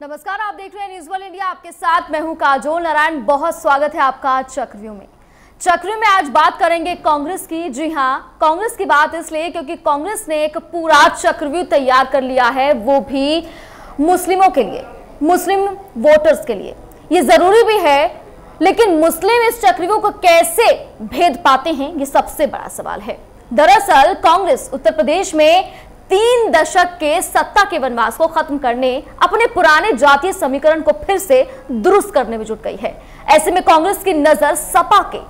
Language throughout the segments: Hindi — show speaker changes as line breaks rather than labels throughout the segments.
नमस्कार, आप देख रहे हैं न्यूज़ वन इंडिया आपके साथ मैं हूँ काजोल नारायण। बहुत स्वागत है आपका चक्रव्यूह में। चक्रव्यूह में आज बात करेंगे कांग्रेस की। जी हाँ, कांग्रेस की बात इसलिए क्योंकि कांग्रेस ने एक पूरा चक्रव्यूह तैयार कर लिया है, वो भी मुस्लिमों के लिए, मुस्लिम वोटर्स के लिए। ये ज़रूरी भी है, लेकिन मुस्लिम इस चक्रव्यू को कैसे भेद पाते हैं, ये सबसे बड़ा सवाल है। दरअसल कांग्रेस उत्तर प्रदेश में तीन दशक के सत्ता के वनवास को खत्म करने, अपने पुराने जातीय समीकरण को फिर से दुरुस्त करने में जुट गई है। ऐसे में कांग्रेस की नज़र सपा के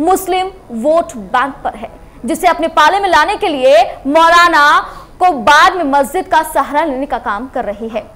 मुस्लिम वोट बैंक पर है, जिसे अपने पाले में लाने के लिए मौलाना को बाद में मस्जिद का सहारा लेने का काम कर रही है।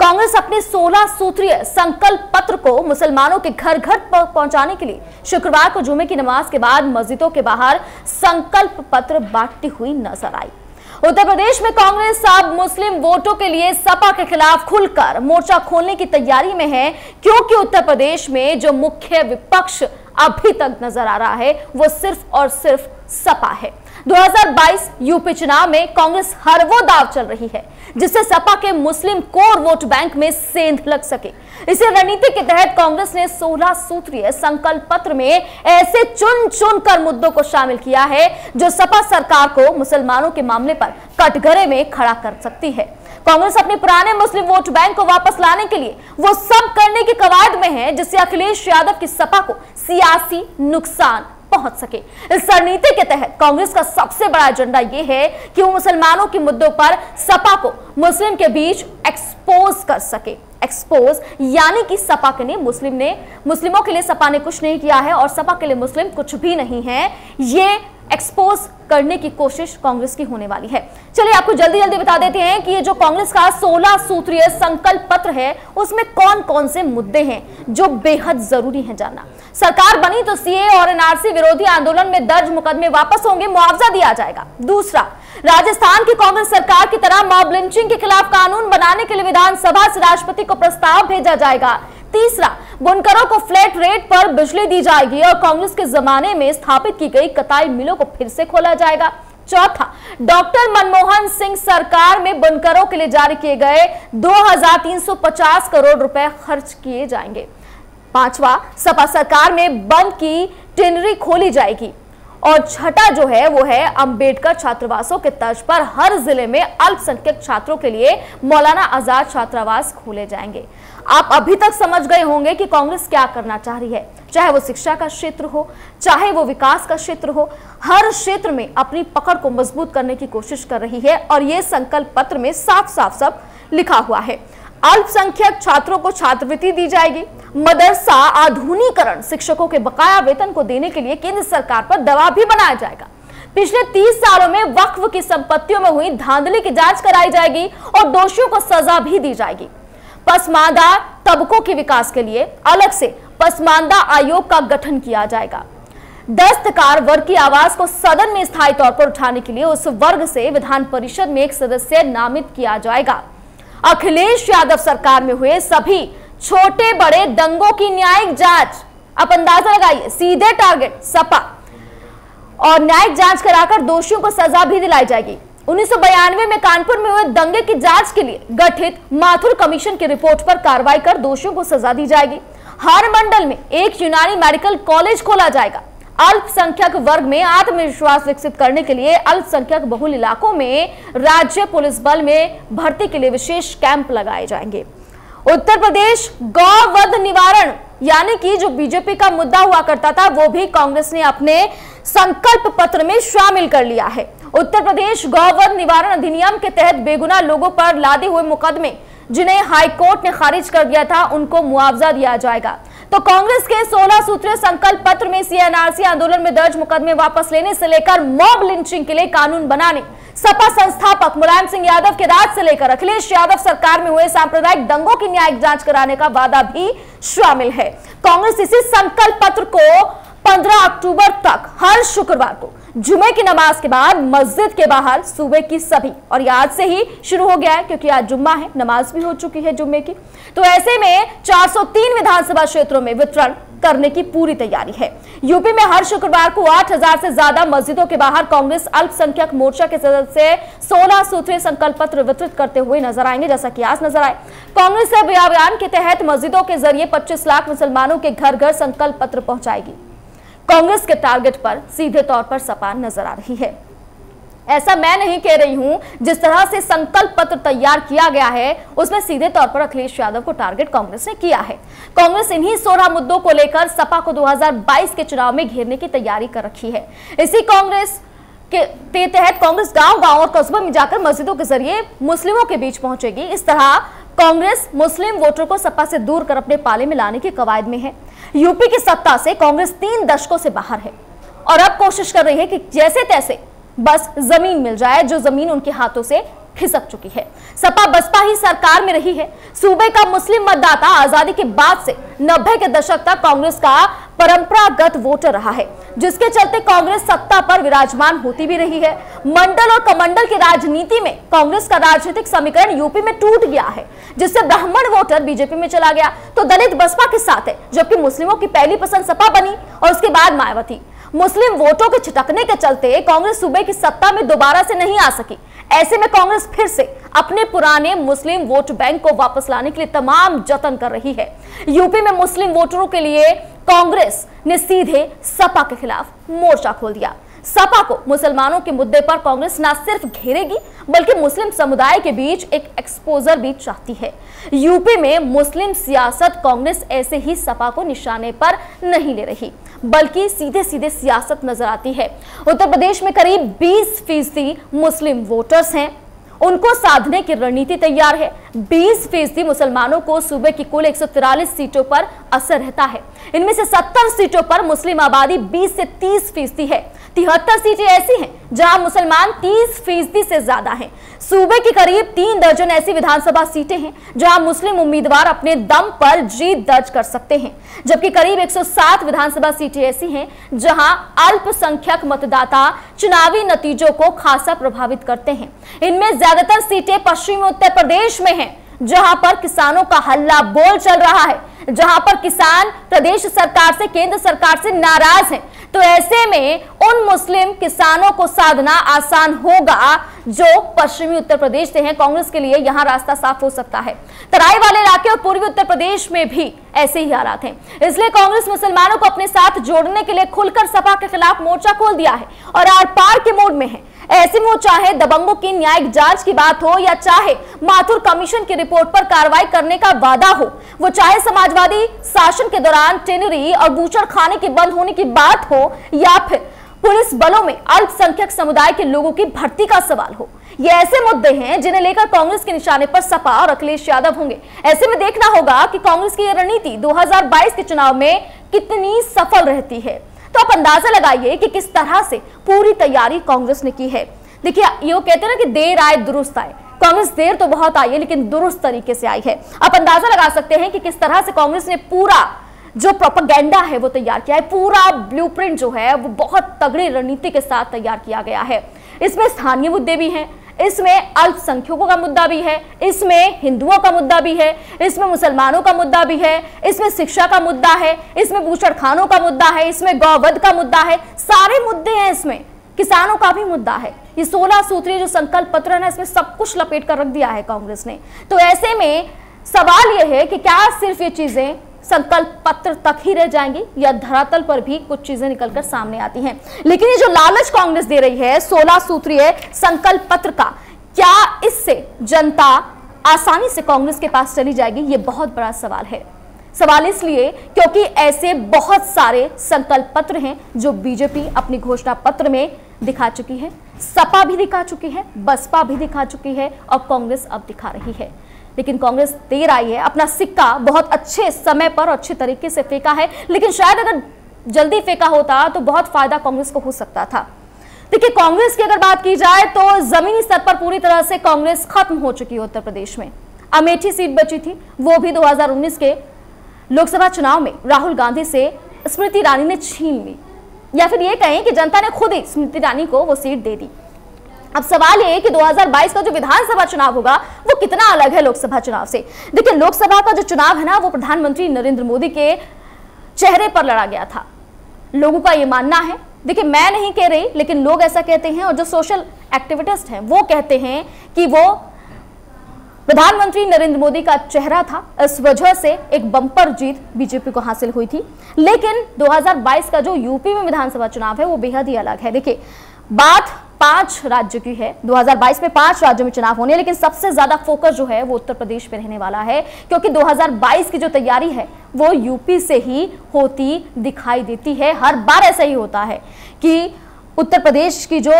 कांग्रेस अपने 16 सूत्रीय संकल्प पत्र को मुसलमानों के घर घर पहुँचाने के लिए शुक्रवार को जुमे की नमाज़ के बाद मस्जिदों के बाहर संकल्प पत्र बांटती हुई नज़र आई। उत्तर प्रदेश में कांग्रेस अब मुस्लिम वोटों के लिए सपा के खिलाफ खुलकर मोर्चा खोलने की तैयारी में है, क्योंकि उत्तर प्रदेश में जो मुख्य विपक्ष अभी तक नज़र आ रहा है, वो सिर्फ़ और सिर्फ़ सपा है। 2022 यूपी चुनाव में कांग्रेस हर वो दाव चल रही है। जिससे सपा के मुस्लिम कोर वोट बैंक में सेंध लग सके। इसी रणनीति के तहत कांग्रेस ने 16 सूत्रीय संकल्प पत्र में ऐसे चुन चुन कर मुद्दों को शामिल किया है, जो सपा सरकार को मुसलमानों के मामले पर कटघरे में खड़ा कर सकती है। कांग्रेस अपने पुराने मुस्लिम वोट बैंक को वापस लाने के लिए वो सब करने की कवायद में है, जिससे अखिलेश यादव की सपा को सियासी नुकसान पहुँच सके। इस रणनीति के तहत कांग्रेस का सबसे बड़ा एजेंडा यह है कि वो मुसलमानों के मुद्दों पर सपा को मुस्लिम के बीच एक्सपोज कर सके। एक्सपोज यानी कि सपा के लिए मुस्लिम ने मुस्लिमों के लिए सपा ने कुछ नहीं किया है और सपा के लिए मुस्लिम कुछ भी नहीं है। ये एक्सपोज करने की कोशिश कांग्रेस की होने वाली है। चलिए, आपको जल्दी जल्दी बता देते हैं कि ये जो कांग्रेस का 16 सूत्रीय संकल्प पत्र है, उसमें कौन कौन से मुद्दे हैं जो बेहद ज़रूरी है जानना। सरकार बनी तो सीए और एनआरसी विरोधी आंदोलन में दर्ज मुकदमे वापस होंगे, मुआवजा दिया जाएगा। दूसरा, राजस्थान की कांग्रेस सरकार की तरह मॉब लिंचिंग के खिलाफ कानून बनाने के लिए विधानसभा से राष्ट्रपति को प्रस्ताव भेजा जाएगा। तीसरा, बुनकरों को फ्लैट रेट पर बिजली दी जाएगी और कांग्रेस के जमाने में स्थापित की गई कताई मिलों को फिर से खोला जाएगा। चौथा, डॉक्टर मनमोहन सिंह सरकार में बुनकरों के लिए जारी किए गए 2350 करोड़ रुपए खर्च किए जाएँगे। पांचवा, सपा सरकार में बंद की टिनरी खोली जाएगी। और छठा जो है, वो है अंबेडकर छात्रावासों के तर्ज पर हर ज़िले में अल्पसंख्यक छात्रों के लिए मौलाना आज़ाद छात्रावास खोले जाएँगे। आप अभी तक समझ गए होंगे कि कांग्रेस क्या करना चाह रही है। चाहे वो शिक्षा का क्षेत्र हो, चाहे वो विकास का क्षेत्र हो, हर क्षेत्र में अपनी पकड़ को मज़बूत करने की कोशिश कर रही है और ये संकल्प पत्र में साफ़ साफ़ सब लिखा हुआ है। अल्पसंख्यक छात्रों को छात्रवृत्ति दी जाएगी। मदरसा आधुनिकरण शिक्षकों के बकाया वेतन को देने के लिए केंद्र सरकार पर दबाव भी बनाया जाएगा। पिछले 30 सालों में वक्फ की संपत्तियों में हुई धांधली की जाँच कराई जाएगी और दोषियों को सजा भी दी जाएगी। पसमानदा तबकों के विकास के लिए अलग से पसमानदा आयोग का गठन किया जाएगा। दस्तकार वर्ग की आवाज़ को सदन में स्थायी तौर पर उठाने के लिए उस वर्ग से विधान परिषद में एक सदस्य नामित किया जाएगा। अखिलेश यादव सरकार में हुए सभी छोटे बड़े दंगों की न्यायिक जाँच। आप अंदाज़ा लगाइए, सीधे टारगेट, सपा। और न्यायिक जाँच कराकर दोषियों को सजा भी दिलाई जाएगी। उन्नीस में कानपुर में हुए दंगे की जाँच के लिए गठित माथुर कमीशन की रिपोर्ट पर कार्रवाई कर दोषियों को सजा दी जाएगी। हर मंडल में एक यूनानी मेडिकल कॉलेज खोला जाएगा। अल्पसंख्यक वर्ग में आत्मविश्वास विकसित करने के लिए अल्पसंख्यक बहुल इलाकों में राज्य पुलिस बल में भर्ती के लिए विशेष कैंप लगाए जाएँगे। उत्तर प्रदेश गौवध निवारण, यानी कि जो बीजेपी का मुद्दा हुआ करता था, वो भी कांग्रेस ने अपने संकल्प पत्र में शामिल कर लिया है। उत्तर प्रदेश गौवध निवारण अधिनियम के तहत बेगुना लोगों पर लादे हुए मुकदमे, जिन्हें हाईकोर्ट ने खारिज कर दिया था, उनको मुआवजा दिया जाएगा। तो कांग्रेस के 16 सूत्रीय संकल्प पत्र में सीएनआरसी आंदोलन में दर्ज मुकदमे वापस लेने से लेकर मॉब लिंचिंग के लिए कानून बनाने, सपा संस्थापक मुलायम सिंह यादव के राज से लेकर अखिलेश यादव सरकार में हुए सांप्रदायिक दंगों की न्यायिक जाँच कराने का वादा भी शामिल है। कांग्रेस इसी संकल्प पत्र को 15 अक्टूबर तक, हर शुक्रवार को जुमे की नमाज़ के बाद मस्जिद के बाहर सुबह की सभी। और ये आज से ही शुरू हो गया है, क्योंकि आज जुम्मा है, नमाज़ भी हो चुकी है जुम्मे की। तो ऐसे में 403 विधानसभा क्षेत्रों में वितरण करने की पूरी तैयारी है। यूपी में हर शुक्रवार को 8000 से ज़्यादा मस्जिदों के बाहर कांग्रेस अल्पसंख्यक मोर्चा के सदस्य 16 सूत्रीय संकल्प पत्र वितरित करते हुए नज़र आएँगे, जैसा कि आज नज़र आए। कांग्रेस अभियान के तहत मस्जिदों के ज़रिए 25 लाख मुसलमानों के घर घर संकल्प पत्र पहुंचाएगी। कांग्रेस के टारगेट पर सीधे तौर पर सपा नज़र आ रही है। ऐसा मैं नहीं कह रही हूँ, जिस तरह से संकल्प पत्र तैयार किया गया है, उसमें सीधे तौर पर अखिलेश यादव को टारगेट कांग्रेस ने किया है। कांग्रेस इन्हीं सोलह मुद्दों को लेकर सपा को 2022 के चुनाव में घेरने की तैयारी कर रखी है। इसी कांग्रेस के तहत कांग्रेस गाँव गाँव और कस्बों में जाकर मस्जिदों के ज़रिए मुस्लिमों के बीच पहुंचेगी। इस तरह कांग्रेस मुस्लिम वोटर को सपा से दूर कर अपने पाले में लाने की कवायद में है। यूपी की सत्ता से कांग्रेस तीन दशकों से बाहर है। और अब कोशिश कर रही है कि जैसे तैसे बस ज़मीन मिल जाए जो ज़मीन उनके हाथों से खिसक चुकी है। सपा बसपा ही सरकार में रही है। सूबे का मुस्लिम मतदाता आज़ादी के बाद से नब्बे के दशक तक कांग्रेस का परंपरागत वोटर रहा है, जिसके चलते कांग्रेस सत्ता पर विराजमान होती भी रही है। मंडल और कमंडल की राजनीति में कांग्रेस का राजनीतिक समीकरण यूपी में टूट गया है, जिससे ब्राह्मण वोटर बीजेपी में चला गया। तो दलित बसपा के साथ है, जबकि मुस्लिमों की पहली पसंद सपा बनी और उसके बाद मायावती। मुस्लिम वोटों के छिटकने के चलते कांग्रेस सूबे की सत्ता में दोबारा से नहीं आ सकी। ऐसे में कांग्रेस फिर से अपने पुराने मुस्लिम वोट बैंक को वापस लाने के लिए तमाम जतन कर रही है। यूपी में मुस्लिम वोटरों के लिए कांग्रेस ने सीधे सपा के खिलाफ मोर्चा खोल दिया। सपा को मुसलमानों के मुद्दे पर कांग्रेस न सिर्फ़ घेरेगी, बल्कि मुस्लिम समुदाय के बीच एक एक्सपोजर भी चाहती है। यूपी में मुस्लिम सियासत कांग्रेस ऐसे ही सपा को निशाने पर नहीं ले रही, बल्कि सीधे सीधे सियासत नज़र आती है। उत्तर प्रदेश में करीब 20 फ़ीसदी मुस्लिम वोटर्स हैं। उनको साधने की रणनीति तैयार है। 20 फ़ीसदी मुसलमानों को सूबे की कुल एक सीटों पर असर रहता है। इनमें से 70 सीटों पर मुस्लिम आबादी 20 से 30 फ़ीसदी है। तिहत्तर सीटें ऐसी हैं जहाँ मुसलमान 30 फ़ीसदी से ज़्यादा हैं। सूबे की करीब तीन दर्जन ऐसी विधानसभा सीटें हैं जहाँ मुस्लिम उम्मीदवार अपने दम पर जीत दर्ज कर सकते हैं। जबकि करीब 107 विधानसभा सीटें ऐसी हैं जहाँ अल्पसंख्यक मतदाता चुनावी नतीजों को खासा प्रभावित करते हैं। इनमें ज़्यादातर सीटें पश्चिमी उत्तर प्रदेश में हैं। जहाँ पर किसानों का हल्ला बोल चल रहा है, जहाँ पर किसान प्रदेश सरकार से, केंद्र सरकार से नाराज़ हैं। तो ऐसे में उन मुस्लिम किसानों को साधना आसान होगा जो पश्चिमी उत्तर प्रदेश से हैं। कांग्रेस के लिए यहाँ रास्ता साफ़ हो सकता है। तराई वाले इलाके और पूर्वी उत्तर प्रदेश में भी ऐसे ही हालात हैं। इसलिए कांग्रेस मुसलमानों को अपने साथ जोड़ने के लिए खुलकर सपा के खिलाफ मोर्चा खोल दिया है और आर पार के मोड में है। ऐसे में वो चाहे दबंगों की न्यायिक जाँच की बात हो या चाहे माथुर कमीशन की रिपोर्ट पर कार्रवाई करने का वादा हो, वो चाहे समाजवादी शासन के दौरान टेनरी और बूचड़ खाने की बंद होने की बात हो या फिर पुलिस बलों में अल्पसंख्यक समुदाय के लोगों की भर्ती का सवाल हो। ये ऐसे मुद्दे हैं जिन्हें लेकर कांग्रेस के निशाने पर सपा और अखिलेश यादव होंगे। ऐसे में देखना होगा कि कांग्रेस की यह रणनीति 2022 के चुनाव में कितनी सफल रहती है। तो आप अंदाज़ा लगाइए कि किस तरह से पूरी तैयारी कांग्रेस ने की है। देखिए, ये कहते हैं ना कि देर आए, दुरुस्त आए। कांग्रेस देर तो बहुत आई है, लेकिन दुरुस्त तरीके से आई है। आप अंदाज़ा लगा सकते हैं कि किस तरह से कांग्रेस ने पूरा जो प्रोपागेंडा है, वो तैयार किया है। पूरा ब्लूप्रिंट जो है, वो बहुत तगड़ी रणनीति के साथ तैयार किया गया है। इसमें स्थानीय मुद्दे भी हैं इसमें अल्पसंख्यकों का मुद्दा भी है, इसमें हिंदुओं का मुद्दा भी है, इसमें मुसलमानों का मुद्दा भी है, इसमें शिक्षा का मुद्दा है, इसमें बूचड़ खानों का मुद्दा है, इसमें गौवध का मुद्दा है, सारे मुद्दे हैं इसमें। किसानों का भी मुद्दा है। ये सोलह सूत्रीय जो संकल्प पत्र है इसमें सब कुछ लपेट कर रख दिया है कांग्रेस ने। तो ऐसे में सवाल यह है कि क्या सिर्फ़ ये चीज़ें संकल्प पत्र तक ही रह जाएँगे या धरातल पर भी कुछ चीज़ें निकलकर सामने आती हैं। लेकिन ये जो लालच कांग्रेस दे रही है, सोलह सूत्रीय संकल्प पत्र का, क्या इससे जनता आसानी से कांग्रेस के पास चली जाएगी? ये बहुत बड़ा सवाल है। सवाल इसलिए क्योंकि ऐसे बहुत सारे संकल्प पत्र हैं जो बीजेपी अपनी घोषणा पत्र में दिखा चुकी है। सपा भी दिखा चुकी है, बसपा भी दिखा चुकी है और कांग्रेस अब दिखा रही है। लेकिन कांग्रेस देर आई है। अपना सिक्का बहुत अच्छे समय पर अच्छे तरीके से फेंका है। लेकिन शायद अगर जल्दी फेंका होता तो बहुत फ़ायदा कांग्रेस को हो सकता था। देखिए, कांग्रेस की अगर बात की जाए तो जमीनी स्तर पर पूरी तरह से कांग्रेस खत्म हो चुकी है उत्तर प्रदेश में। अमेठी सीट बची थी, वो भी 2019 के लोकसभा चुनाव में। राहुल गांधी से स्मृति ईरानी ने छीन ली। या फिर ये कहें कि जनता ने खुद ही स्मृति ईरानी को वो सीट दे दी। अब सवाल ये कि 2022 का जो विधानसभा चुनाव होगा, वो कितना अलग है लोकसभा चुनाव से? देखिए, लोकसभा का जो चुनाव है ना, वो प्रधानमंत्री नरेंद्र मोदी के चेहरे पर लड़ा गया था। लोगों का यह मानना है। देखिए, मैं नहीं कह रही, लेकिन लोग ऐसा कहते हैं और जो सोशल एक्टिविटिस्ट हैं, वो कहते हैं कि वो प्रधानमंत्री नरेंद्र मोदी का चेहरा था। इस वजह से एक बम्पर जीत बीजेपी को हासिल हुई थी। लेकिन 2022 का जो यूपी में विधानसभा चुनाव है, वो बेहद ही अलग है। देखिए, बात पाँच राज्य की है। 2022 में पाँच राज्यों में चुनाव होने लेकिन सबसे ज़्यादा फोकस जो है वो उत्तर प्रदेश पे रहने वाला है, क्योंकि 2022 की जो तैयारी है, वो यूपी से ही होती दिखाई देती है। हर बार ऐसा ही होता है कि उत्तर प्रदेश की जो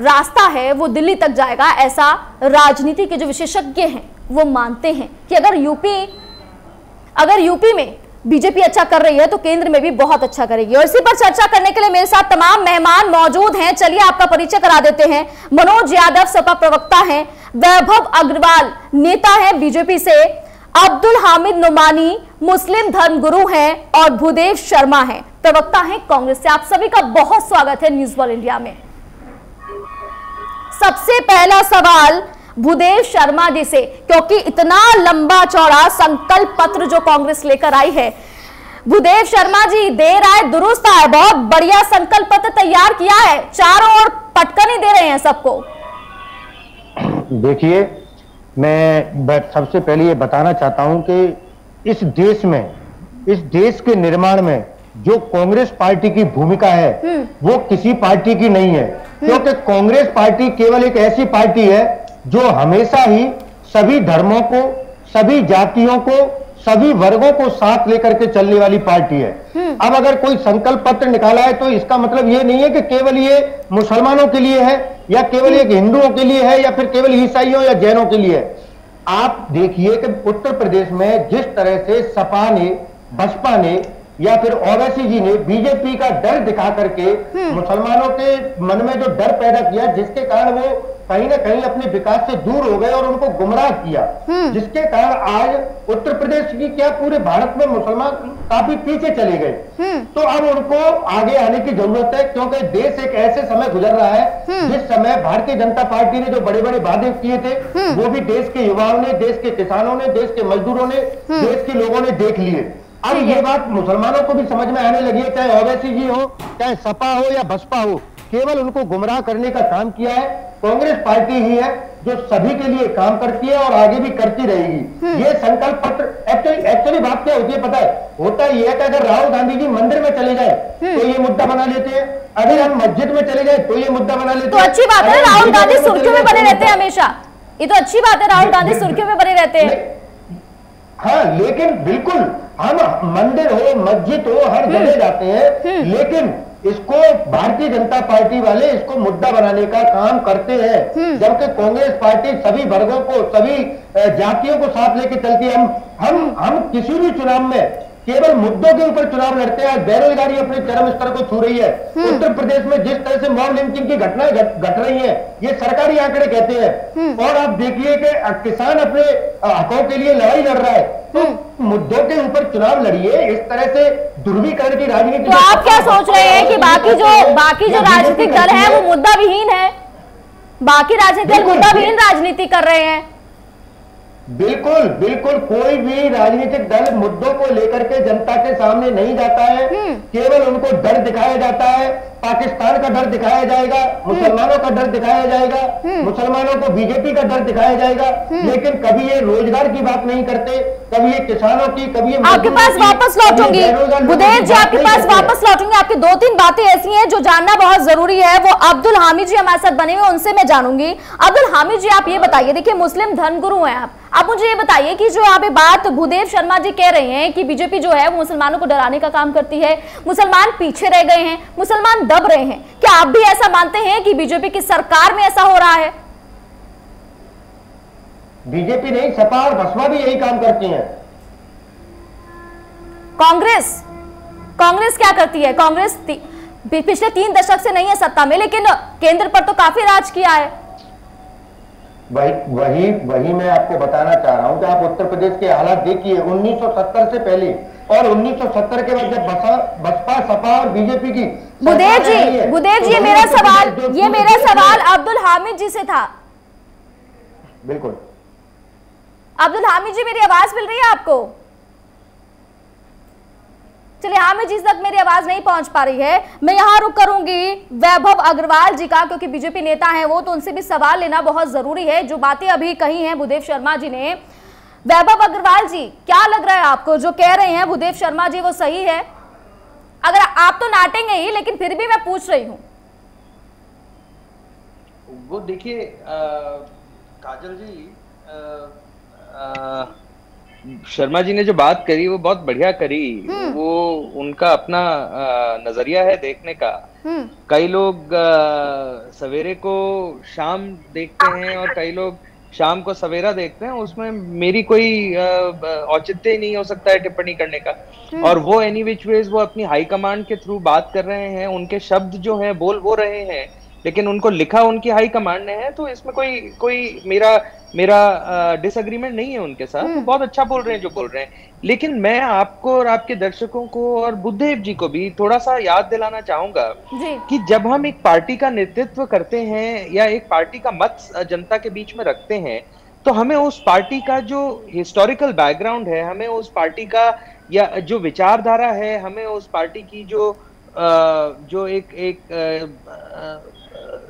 रास्ता है, वो दिल्ली तक जाएगा, ऐसा राजनीति के जो विशेषज्ञ हैं, वो मानते हैं कि अगर यूपी अगर यूपी में बीजेपी अच्छा कर रही है तो केंद्र में भी बहुत अच्छा करेगी। और इसी पर चर्चा करने के लिए मेरे साथ तमाम मेहमान मौजूद हैं। चलिए आपका परिचय करा देते हैं। मनोज यादव, सपा प्रवक्ता हैं। वैभव अग्रवाल, नेता है बीजेपी से। अब्दुल हामिद नुमानी, मुस्लिम धर्म गुरु हैं और भूदेव शर्मा हैं। प्रवक्ता हैं कांग्रेस से। आप सभी का बहुत स्वागत है न्यूज़ वर्ल्ड इंडिया में। सबसे पहला सवाल भूदेव शर्मा जी से क्योंकि इतना लंबा चौड़ा संकल्प पत्र जो कांग्रेस लेकर आई है भूदेव शर्मा जी देर आए दुरुस्त आए बहुत बढ़िया संकल्प पत्र तैयार किया है चारों ओर पटका नहीं दे रहे हैं सबको
देखिए मैं सबसे पहले ये बताना चाहता हूँ कि इस देश में इस देश के निर्माण में जो कांग्रेस पार्टी की भूमिका है हम्म। वो किसी पार्टी की नहीं है हम्म। क्योंकि कांग्रेस पार्टी केवल एक ऐसी पार्टी है जो हमेशा ही सभी धर्मों को सभी जातियों को सभी वर्गों को साथ लेकर के चलने वाली पार्टी है हम्म। अब अगर कोई संकल्प पत्र निकाला है तो इसका मतलब ये नहीं है कि केवल ये मुसलमानों के लिए है या केवल एक हिंदुओं के लिए है या फिर केवल ईसाइयों या जैनों के लिए है आप देखिए कि उत्तर प्रदेश में जिस तरह से सपा ने बसपा ने या फिर ओवैसी जी ने बीजेपी का डर दिखा करके हम्म। मुसलमानों के मन में जो डर पैदा किया जिसके कारण वो कहीं ना कहीं अपने विकास से दूर हो गए और उनको गुमराह किया हम्म। जिसके कारण आज उत्तर प्रदेश की क्या पूरे भारत में मुसलमान काफ़ी पीछे चले गए हम्म। तो अब उनको आगे आने की ज़रूरत है क्योंकि देश एक ऐसे समय गुजर रहा है जिस समय भारतीय जनता पार्टी ने जो बड़े बड़े वादे किए थे वो भी देश के युवाओं ने देश के किसानों ने देश के मजदूरों ने देश के लोगों ने देख लिए अब ये बात मुसलमानों को भी समझ में आने लगी है चाहे ओवैसी जी हो चाहे सपा हो या बसपा हो। केवल उनको गुमराह करने का काम किया है कांग्रेस पार्टी ही है जो सभी के लिए काम करती है और आगे भी करती रहेगी। हम्म। ये संकल्प पत्र एक्चुअली एक्चुअली बात क्या होती है पता है? होता यह है कि अगर राहुल गांधी जी मंदिर में चले जाए हम्म। तो ये मुद्दा बना लेते हैं। अगर हम मस्जिद में चले जाए तो ये मुद्दा बना लेते
तो हैं। तो अच्छी बात है राहुल गांधी सुर्खियों में बने रहते हैं हमेशा। ये तो अच्छी बात है राहुल गांधी सुर्खियों में बने रहते हैं।
हाँ लेकिन बिल्कुल हम मंदिर हो मस्जिद हो हर जगह हम्म। जाते हैं हम्म। लेकिन इसको भारतीय जनता पार्टी वाले इसको मुद्दा बनाने का काम करते हैं हम्म। जबकि कांग्रेस पार्टी सभी वर्गों को सभी जातियों को साथ लेके चलती है हम हम हम किसी भी चुनाव में केवल मुद्दों के ऊपर चुनाव लड़ते हैं बेरोजगारी अपने चरम स्तर को छू रही है। हम्म। उत्तर प्रदेश में जिस तरह से मॉब लिंचिंग की घटनाएँ घट रही हैं ये सरकारी आंकड़े कहते हैं। हम्म। और आप देखिए कि किसान अपने हकों के लिए लड़ाई लड़ रहा है। तो हम्म। मुद्दों के ऊपर चुनाव लड़िए इस तरह से ध्रुवीकरण की राजनीति
तो आप क्या सोच रहे हैं कि बाकी जो बाकी जो राजनीतिक दल है वो मुद्दा विहीन है? बाकी राजनीतिक दल मुद्दा विहीन राजनीति कर रहे हैं।
बिल्कुल बिल्कुल कोई भी राजनीतिक दल मुद्दों को लेकर के जनता के सामने नहीं जाता है। हम्म। केवल उनको डर दिखाया जाता है। पाकिस्तान का डर दिखाया जाएगा हम्म। मुसलमानों का डर दिखाया जाएगा हम्म। मुसलमानों को बीजेपी का डर दिखाया जाएगा। लेकिन कभी ये रोज़गार की बात नहीं करते कभी ये किसानों की कभी ये
आपके पास वापस लौटूँगी। बुदेव जी आपके पास वापस लौटूँगी। आपकी दो तीन बातें ऐसी हैं जो जानना बहुत ज़रूरी है। वो अब्दुल हामिद जी हमारे साथ बने हुए उनसे मैं जानूँगी। अब्दुल हामिद जी आप ये बताइए देखिए मुस्लिम धर्मगुरु हैं आप। आप मुझे ये बताइए कि जो आप बात भूदेव शर्मा जी कह रहे हैं कि बीजेपी जो है वो मुसलमानों को डराने का काम करती है मुसलमान पीछे रह गए हैं मुसलमान दब रहे हैं क्या आप भी ऐसा मानते हैं कि बीजेपी की सरकार में ऐसा हो रहा है?
बीजेपी नहीं सपा और बसपा भी यही काम करती है।
कांग्रेस? कांग्रेस क्या करती है? कांग्रेस पिछले तीन दशक से नहीं है सत्ता में लेकिन केंद्र पर तो काफ़ी राज किया है।
वही वही वही मैं आपको बताना चाह रहा हूँ कि आप उत्तर प्रदेश के हालात देखिए 1970 से पहले और 1970 के बाद जब बसपा सपा और बीजेपी की
बुदेव जी बुदेव जी मेरा सवाल ये मेरा सवाल अब्दुल हामिद जी से था।
बिल्कुल।
अब्दुल हामिद जी मेरी आवाज़ मिल रही है आपको? चलिए हामी जी तक मेरी आवाज़ नहीं पहुँच पा रही है मैं यहाँ रुक करूँगी वैभव अग्रवाल जी का क्योंकि बीजेपी नेता है वो तो उनसे भी सवाल लेना बहुत ज़रूरी है। जो बातें अभी कही हैं भूदेव शर्मा जी ने वैभव अग्रवाल जी क्या लग रहा है आपको? जो कह रहे हैं भूदेव शर्मा जी वो सही है? अगर आप तो नाटेंगे ही लेकिन फिर भी मैं पूछ रही हूँ।
वो देखिए काजल जी आ, आ, शर्मा जी ने जो बात करी वो बहुत बढ़िया करी हम्म। वो उनका अपना नज़रिया है देखने का हम्म। कई लोग सवेरे को शाम देखते हैं और कई लोग शाम को सवेरा देखते हैं उसमें मेरी कोई औचित्य ही नहीं हो सकता है टिप्पणी करने का हम्म। और वो एनी विच वेज वो अपनी हाई कमांड के थ्रू बात कर रहे हैं उनके शब्द जो हैं बोल वो रहे हैं लेकिन उनको लिखा उनकी हाई कमांड ने है तो इसमें कोई कोई मेरा मेरा डिसएग्रीमेंट नहीं है उनके साथ। हम्म। बहुत अच्छा बोल रहे हैं जो बोल रहे हैं। लेकिन मैं आपको और आपके दर्शकों को और बुद्धदेव जी को भी थोड़ा सा याद दिलाना चाहूँगा कि जब हम एक पार्टी का नेतृत्व करते हैं या एक पार्टी का मत जनता के बीच में रखते हैं तो हमें उस पार्टी का जो हिस्टोरिकल बैकग्राउंड है हमें उस पार्टी का या जो विचारधारा है हमें उस पार्टी की जो जो एक एक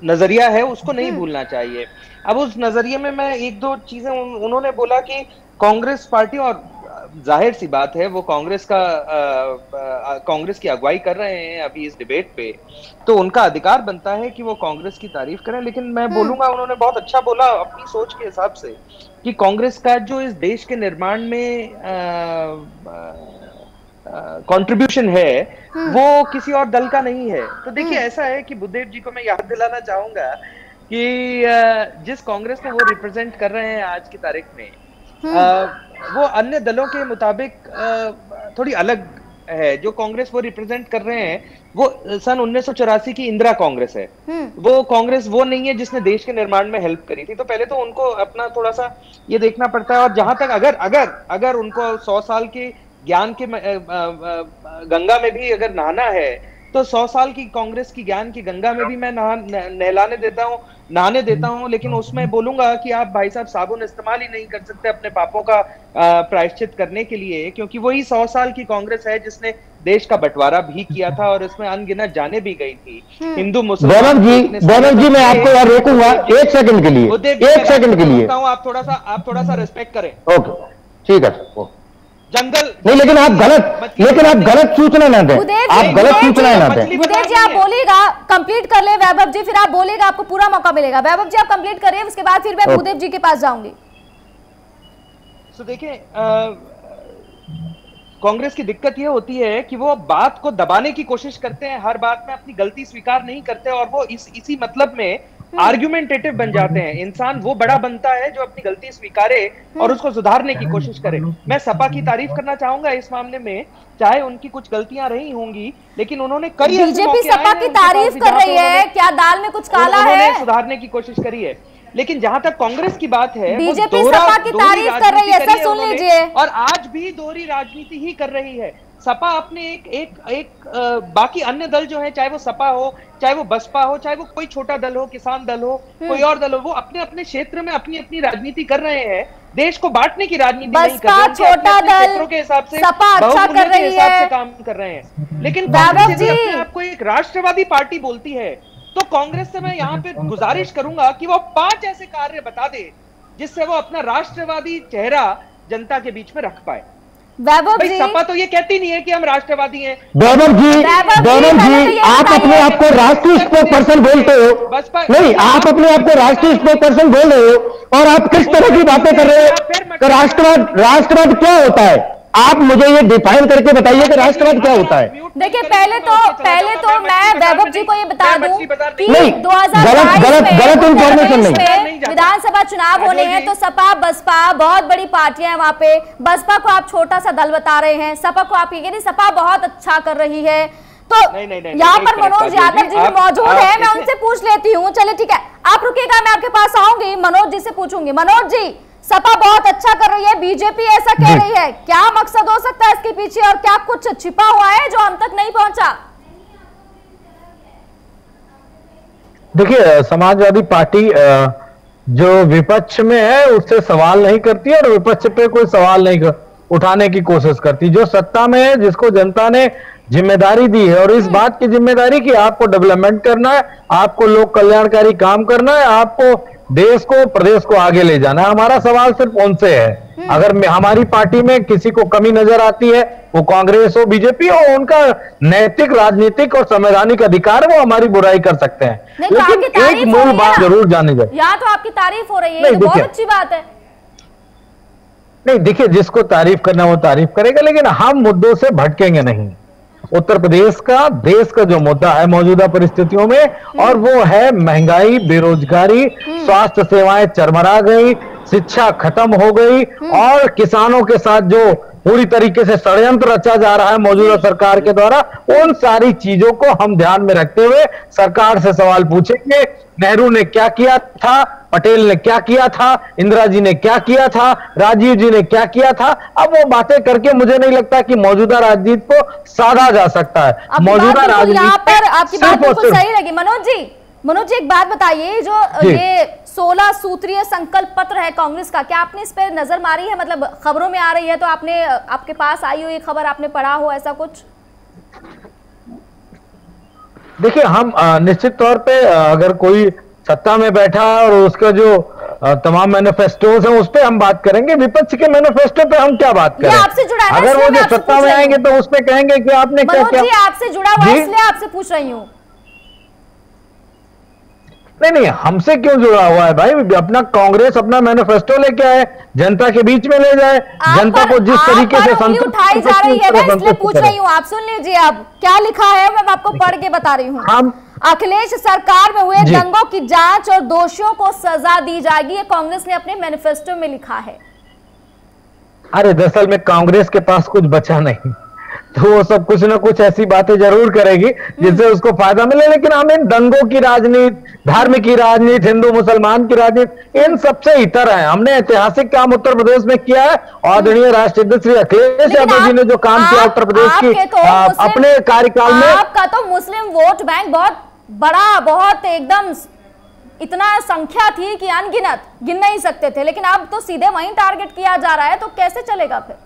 नज़रिया है उसको नहीं हम्म। भूलना चाहिए अब उस नज़रिए में मैं एक दो चीज़ें उन, उन्होंने बोला कि कांग्रेस पार्टी और ज़ाहिर सी बात है वो कांग्रेस का कांग्रेस की अगुवाई कर रहे हैं अभी इस डिबेट पे तो उनका अधिकार बनता है कि वो कांग्रेस की तारीफ़ करें लेकिन मैं हम्म। बोलूँगा उन्होंने बहुत अच्छा बोला अपनी सोच के हिसाब से कि कांग्रेस का जो इस देश के निर्माण में कंट्रीब्यूशन है हम्म। वो किसी और दल का नहीं है तो देखिए हम्म। ऐसा है कि बुद्धेव जी को मैं याद दिलाना चाहूँगा कि जिस कांग्रेस में वो रिप्रेजेंट कर रहे हैं आज की तारीख में हम्म। वो अन्य दलों के मुताबिक थोड़ी अलग है जो कांग्रेस वो रिप्रेजेंट कर रहे हैं वो सन उन्नीस सौ चौरासी की इंदिरा कांग्रेस है वो कांग्रेस वो नहीं है जिसने देश के निर्माण में हेल्प करी थी तो पहले तो उनको अपना थोड़ा सा ये देखना पड़ता है और जहाँ तक अगर अगर अगर उनको सौ साल की ज्ञान के गंगा में भी अगर नहाना है तो सौ साल की कांग्रेस की ज्ञान की गंगा में भी मैं नहा नहलाने देता हूँ नहाने देता हूँ लेकिन उसमें बोलूँगा कि आप भाई साहब साबुन इस्तेमाल ही नहीं कर सकते अपने पापों का प्रायश्चित करने के लिए क्योंकि वही सौ साल की कांग्रेस है जिसने देश का बंटवारा भी किया था और इसमें अनगिनत जाने भी गई थी। हम्म। हिंदू
मुस्लिम जी गौरव जी मैं आपको यार रोकूँगा एक सेकंड के लिए एक सेकंड के लिए।
आप थोड़ा सा आप थोड़ा सा रिस्पेक्ट करें।
ओके ठीक है
जंगल
नहीं लेकिन आप गलत लेकिन आप गलत सूचना ना दें। आप गलत सूचना ना दें।
बुदेव जी आप बोलिएगा कंप्लीट कर ले वैभव जी फिर आप बोलेगा आपको पूरा मौका मिलेगा। वैभव जी आप कंप्लीट करिए उसके बाद फिर मैं भूदेव जी के पास जाऊँगी।
तो देखिए कांग्रेस की दिक्कत यह होती है कि वो बात को दबाने की कोशिश करते हैं। हर बात में अपनी गलती स्वीकार नहीं करते और वो इस इसी मतलब में आर्ग्यूमेंटेटिव बन जाते हैं। इंसान वो बड़ा बनता है जो अपनी गलती स्वीकारे और उसको सुधारने की कोशिश करे। मैं सपा की तारीफ़ करना चाहूँगा इस मामले में चाहे उनकी कुछ गलतियाँ रही होंगी लेकिन उन्होंने कई
बीजेपी सपा की तारीफ़ कर रही है क्या दाल में कुछ काला है?
सुधारने की कोशिश करी है। लेकिन जहाँ तक कांग्रेस की बात है
बीजेपी सपा की तारीफ़ कर रही है सर सुन लीजिए।
और आज भी दोहरी राजनीति ही कर रही है। सपा अपने एक एक एक आ, बाकी अन्य दल जो है चाहे वो सपा हो चाहे वो बसपा हो चाहे वो कोई छोटा दल हो किसान दल हो हम्म। कोई और दल हो वो अपने अपने क्षेत्र में अपनी अपनी राजनीति कर रहे हैं। देश को बांटने की राजनीति नहीं कर रहे
छोटा दल
के हिसाब से
सपा अच्छा कर रही
हिसाब से काम कर रहे हैं। लेकिन आपको एक राष्ट्रवादी पार्टी बोलती है तो कांग्रेस से मैं यहाँ पे गुजारिश करूँगा कि वो पाँच ऐसे कार्य बता दे जिससे वो अपना राष्ट्रवादी चेहरा जनता के बीच में रख पाए।
वैभव जी।
सपा तो ये कहती नहीं है कि हम राष्ट्रवादी हैं।
वैभव जी वैभव जी आप अपने आप को राष्ट्रीय स्पोक पर्सन बोलते हो। नहीं आप अपने आप को राष्ट्रीय स्पोक पर्सन बोल रहे हो और आप किस तरह की बातें कर रहे हो? तो राष्ट्रवाद राष्ट्रवाद क्या होता है? आप मुझे ये डिफाइन करके बताइए कि राष्ट्रवाद क्या होता है।
देखिए पहले तो पहले तो मैं वैभव जी को ये बता दूँ कि
दो हज़ार गलत गलत इन्फॉर्मेशन नहीं।
विधानसभा चुनाव होने हैं तो सपा बसपा बहुत बड़ी पार्टियाँ हैं वहाँ पे। बसपा को आप छोटा सा दल बता रहे हैं सपा को आप ये सपा बहुत अच्छा कर रही है। तो यहाँ पर मनोज यादव जी भी मौजूद है मैं उनसे पूछ लेती हूँ। चलिए ठीक है आप रुकिएगा मैं आपके पास आऊँगी मनोज जी से पूछूँगी। मनोज जी सपा बहुत अच्छा कर रही है बीजेपी ऐसा कह रही है। क्या मकसद हो सकता है इसके पीछे और क्या कुछ छिपा हुआ है जो हम तक नहीं पहुँचा?
देखिए समाजवादी पार्टी जो विपक्ष में है उससे सवाल नहीं करती और विपक्ष पे कोई सवाल नहीं कर उठाने की कोशिश करती। जो सत्ता में है जिसको जनता ने ज़िम्मेदारी दी है और इस बात की ज़िम्मेदारी कि आपको डेवलपमेंट करना है आपको लोक कल्याणकारी काम करना है आपको देश को प्रदेश को आगे ले जाना है। हमारा सवाल सिर्फ़ उनसे है। अगर हमारी पार्टी में किसी को कमी नज़र आती है वो कांग्रेस हो बीजेपी हो उनका नैतिक राजनीतिक और संवैधानिक अधिकार वो हमारी बुराई कर सकते हैं।
तो
लेकिन एक मूल बात ज़रूर जानी जाए।
यहाँ तो आपकी तारीफ़ हो रही है तो बहुत अच्छी बात है।
नहीं देखिए जिसको तारीफ़ करना वो तारीफ़ करेगा लेकिन हम मुद्दों से भटकेंगे नहीं। उत्तर प्रदेश का, देश का जो मुद्दा है मौजूदा परिस्थितियों में, और वो है महँगाई, बेरोजगारी, स्वास्थ्य सेवाएँ चरमरा गई, शिक्षा खत्म हो गई, और किसानों के साथ जो पूरी तरीके से षड्यंत्र रचा जा रहा है मौजूदा सरकार के द्वारा, उन सारी चीज़ों को हम ध्यान में रखते हुए सरकार से सवाल पूछेंगे। नेहरू ने क्या किया था? पटेल ने क्या किया था? इंदिरा जी ने क्या किया था? राजीव जी ने क्या किया था? अब वो बातें करके मुझे नहीं लगता कि मौजूदा राजनीति को साधा जा सकता है। मौजूदा राजनीति
आपकी बात बिल्कुल सही लगी। मनोज जी मनोज जी एक बात बताइए जो ये 16 सूत्रीय संकल्प पत्र है कांग्रेस का क्या आपने इस पर नज़र मारी है? मतलब खबरों में आ रही है तो आपने आपके पास आई हो ये खबर आपने पढ़ा हो ऐसा कुछ?
देखिए हम निश्चित तौर पे अगर कोई सत्ता में बैठा है और उसका जो तमाम मैनिफेस्टोज हैं उस पर हम बात करेंगे। विपक्ष के मैनिफेस्टो पे हम क्या बात करें?
आपसे जुड़ा है
अगर वो जो सत्ता में आएँगे। तो उसमें कहेंगे कि आपने क्या क्या
आपसे जुड़ा हुआ इसलिए आपसे पूछ रही हूँ।
नहीं नहीं हमसे क्यों जुड़ा हुआ है भाई? अपना कांग्रेस अपना मैनिफेस्टो लेके आए जनता के बीच में ले जाए जनता को जिस तरीके से
उठाई जा रही है मैं इसलिए पूछ रही हूँ आप सुन लीजिए आप क्या लिखा है मैं आपको पढ़ के बता रही हूँ।
हम
अखिलेश सरकार में हुए दंगों की जाँच और दोषियों को सजा दी जाएगी ये कांग्रेस ने अपने मैनिफेस्टो में लिखा है।
अरे दरअसल में कांग्रेस के पास कुछ बचा नहीं। तो वो सब कुछ ना कुछ ऐसी बातें ज़रूर करेगी जिससे उसको फ़ायदा मिले। लेकिन हम इन दंगों की राजनीति धर्म की राजनीति हिंदू मुसलमान की राजनीति इन सबसे इतर है। हमने ऐतिहासिक काम उत्तर प्रदेश में किया है आदरणीय राष्ट्रपति श्री अखिलेश यादव जी ने जो काम किया उत्तर प्रदेश की
तो
आ, अपने कार्यकाल में
आपका तो मुस्लिम वोट बैंक बहुत बड़ा बहुत एकदम इतना संख्या थी कि अनगिनत गिन नहीं सकते थे। लेकिन अब तो सीधे वहीं टारगेट किया जा रहा है तो कैसे चलेगा फिर?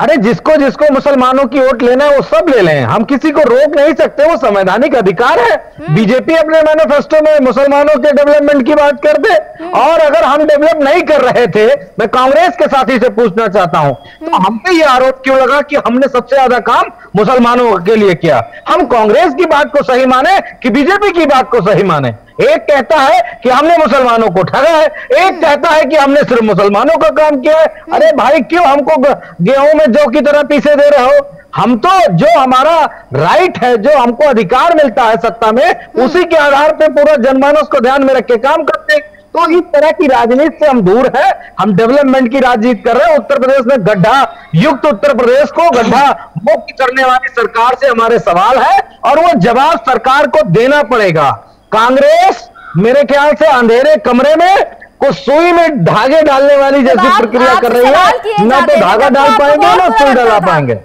अरे जिसको जिसको मुसलमानों की वोट लेना है वो सब ले लें। हम किसी को रोक नहीं सकते वो संवैधानिक अधिकार है। बीजेपी अपने मैनिफेस्टो में मुसलमानों के डेवलपमेंट की बात कर दे और अगर हम डेवलप नहीं कर रहे थे मैं कांग्रेस के साथी से पूछना चाहता हूँ तो हम पे ये आरोप क्यों लगा कि हमने सबसे ज़्यादा काम मुसलमानों के लिए किया? हम कांग्रेस की बात को सही माने कि बीजेपी की बात को सही माने? एक कहता है कि हमने मुसलमानों को ठगा है एक कहता है कि हमने सिर्फ़ मुसलमानों का काम किया है। अरे भाई क्यों हमको गेहूँ में जौ की तरह पीसे दे रहे हो? हम तो जो हमारा राइट है जो हमको अधिकार मिलता है सत्ता में उसी के आधार पे पूरा जनमानस को ध्यान में रख के काम करते हैं। तो इस तरह की राजनीति से हम दूर है। हम डेवलपमेंट की राजनीति कर रहे हैं। उत्तर प्रदेश में गड्ढा युक्त उत्तर प्रदेश को गड्ढा मुक्त करने वाली सरकार से हमारे सवाल है और वो जवाब सरकार को देना पड़ेगा। कांग्रेस मेरे ख्याल से अंधेरे कमरे में कुछ सुई में धागे डालने वाली जैसी प्रक्रिया कर रही है। ना तो धागा डाल पाएँगे ना सुई डाला पाएँगे।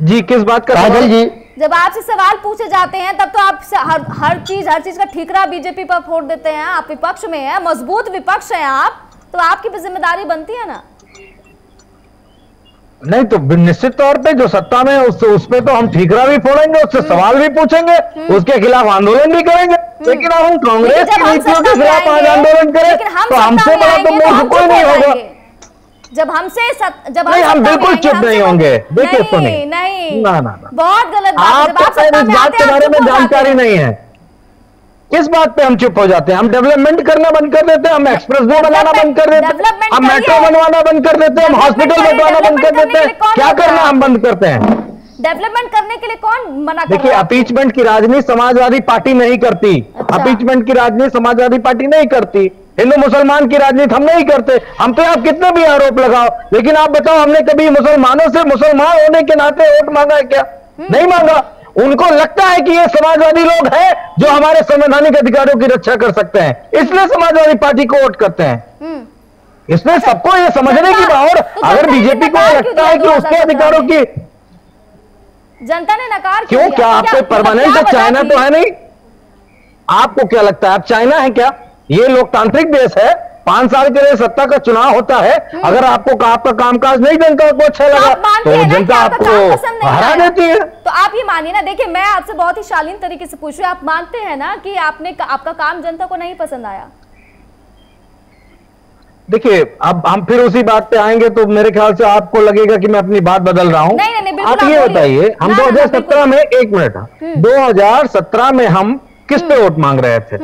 जी किस बात का सवाल?
जी।
जब आपसे सवाल पूछे जाते हैं तब तो आप हर हर चीज़ हर चीज़ का ठीकरा बीजेपी पर फोड़ देते हैं। आप विपक्ष में है मज़बूत विपक्ष है आप तो आपकी भी ज़िम्मेदारी बनती है ना?
नहीं तो निश्चित तौर पे जो सत्ता में है, उस उसमें तो हम ठीकरा भी फोड़ेंगे उससे सवाल भी पूछेंगे उसके खिलाफ आंदोलन भी करेंगे लेकिन हम कांग्रेस की नीतियों के खिलाफ आज आंदोलन करें तो हमसे बड़ा तो
तो हम
मूर्ख कोई नहीं होगा।
जब हमसे जब
नहीं, हम बिल्कुल चुप नहीं होंगे। तो
नहीं
नहीं।
नहीं
ना, ना।
बहुत गलत बात आप
इस बात के बारे में जानकारी। नहीं है किस बात पे हम चुप हो जाते हैं? हम डेवलपमेंट करना बंद कर देते हैं हम एक्सप्रेस वे बनाना बंद कर देते हैं हम मेट्रो बनवाना बंद कर देते हैं हम हॉस्पिटल बनवाना बंद कर देते हैं। क्या करना हम बंद करते हैं?
डेवलपमेंट करने के लिए कौन मना
देखिए अपीचमेंट की राजनीति समाजवादी पार्टी नहीं करती।
अच्छा।
अपीचमेंट की राजनीति समाजवादी पार्टी नहीं करती। हिंदू मुसलमान की राजनीति हम नहीं करते। हम पे आप कितने भी आरोप लगाओ लेकिन आप बताओ हमने कभी मुसलमानों से मुसलमान होने के नाते वोट मांगा है क्या? नहीं मांगा। उनको लगता है कि ये समाजवादी लोग हैं जो हमारे संवैधानिक अधिकारों की रक्षा कर सकते हैं। इसलिए समाजवादी पार्टी को वोट करते हैं।
हम्म।
इसमें सबको ये समझने की और
तो
अगर बीजेपी को लगता है कि उसके अधिकारों की
जनता ने नकार
क्यों क्या? आपको परमानेंट चाइना तो है नहीं। आपको क्या लगता है? आप चाइना है क्या? ये लोकतांत्रिक देश है। पाँच साल के लिए सत्ता का चुनाव होता है अगर आपको आपका कामकाज नहीं जनता को अच्छा
तो
लगा तो
कि
जनता
आपको
हरा देती है।
तो आप ये मानिए ना देखिए मैं आपसे बहुत ही शालीन तरीके से पूछ रही हूँ। आप मानते हैं ना कि आपने आपका काम जनता को नहीं पसंद आया?
देखिए अब हम फिर उसी बात पे आएँगे तो मेरे ख्याल से आपको लगेगा कि मैं अपनी बात बदल रहा हूँ। आप ये बताइए हम
ना, ना, ना,
2017 में एक मिनट 2017 में हम किस पे वोट मांग रहे थे?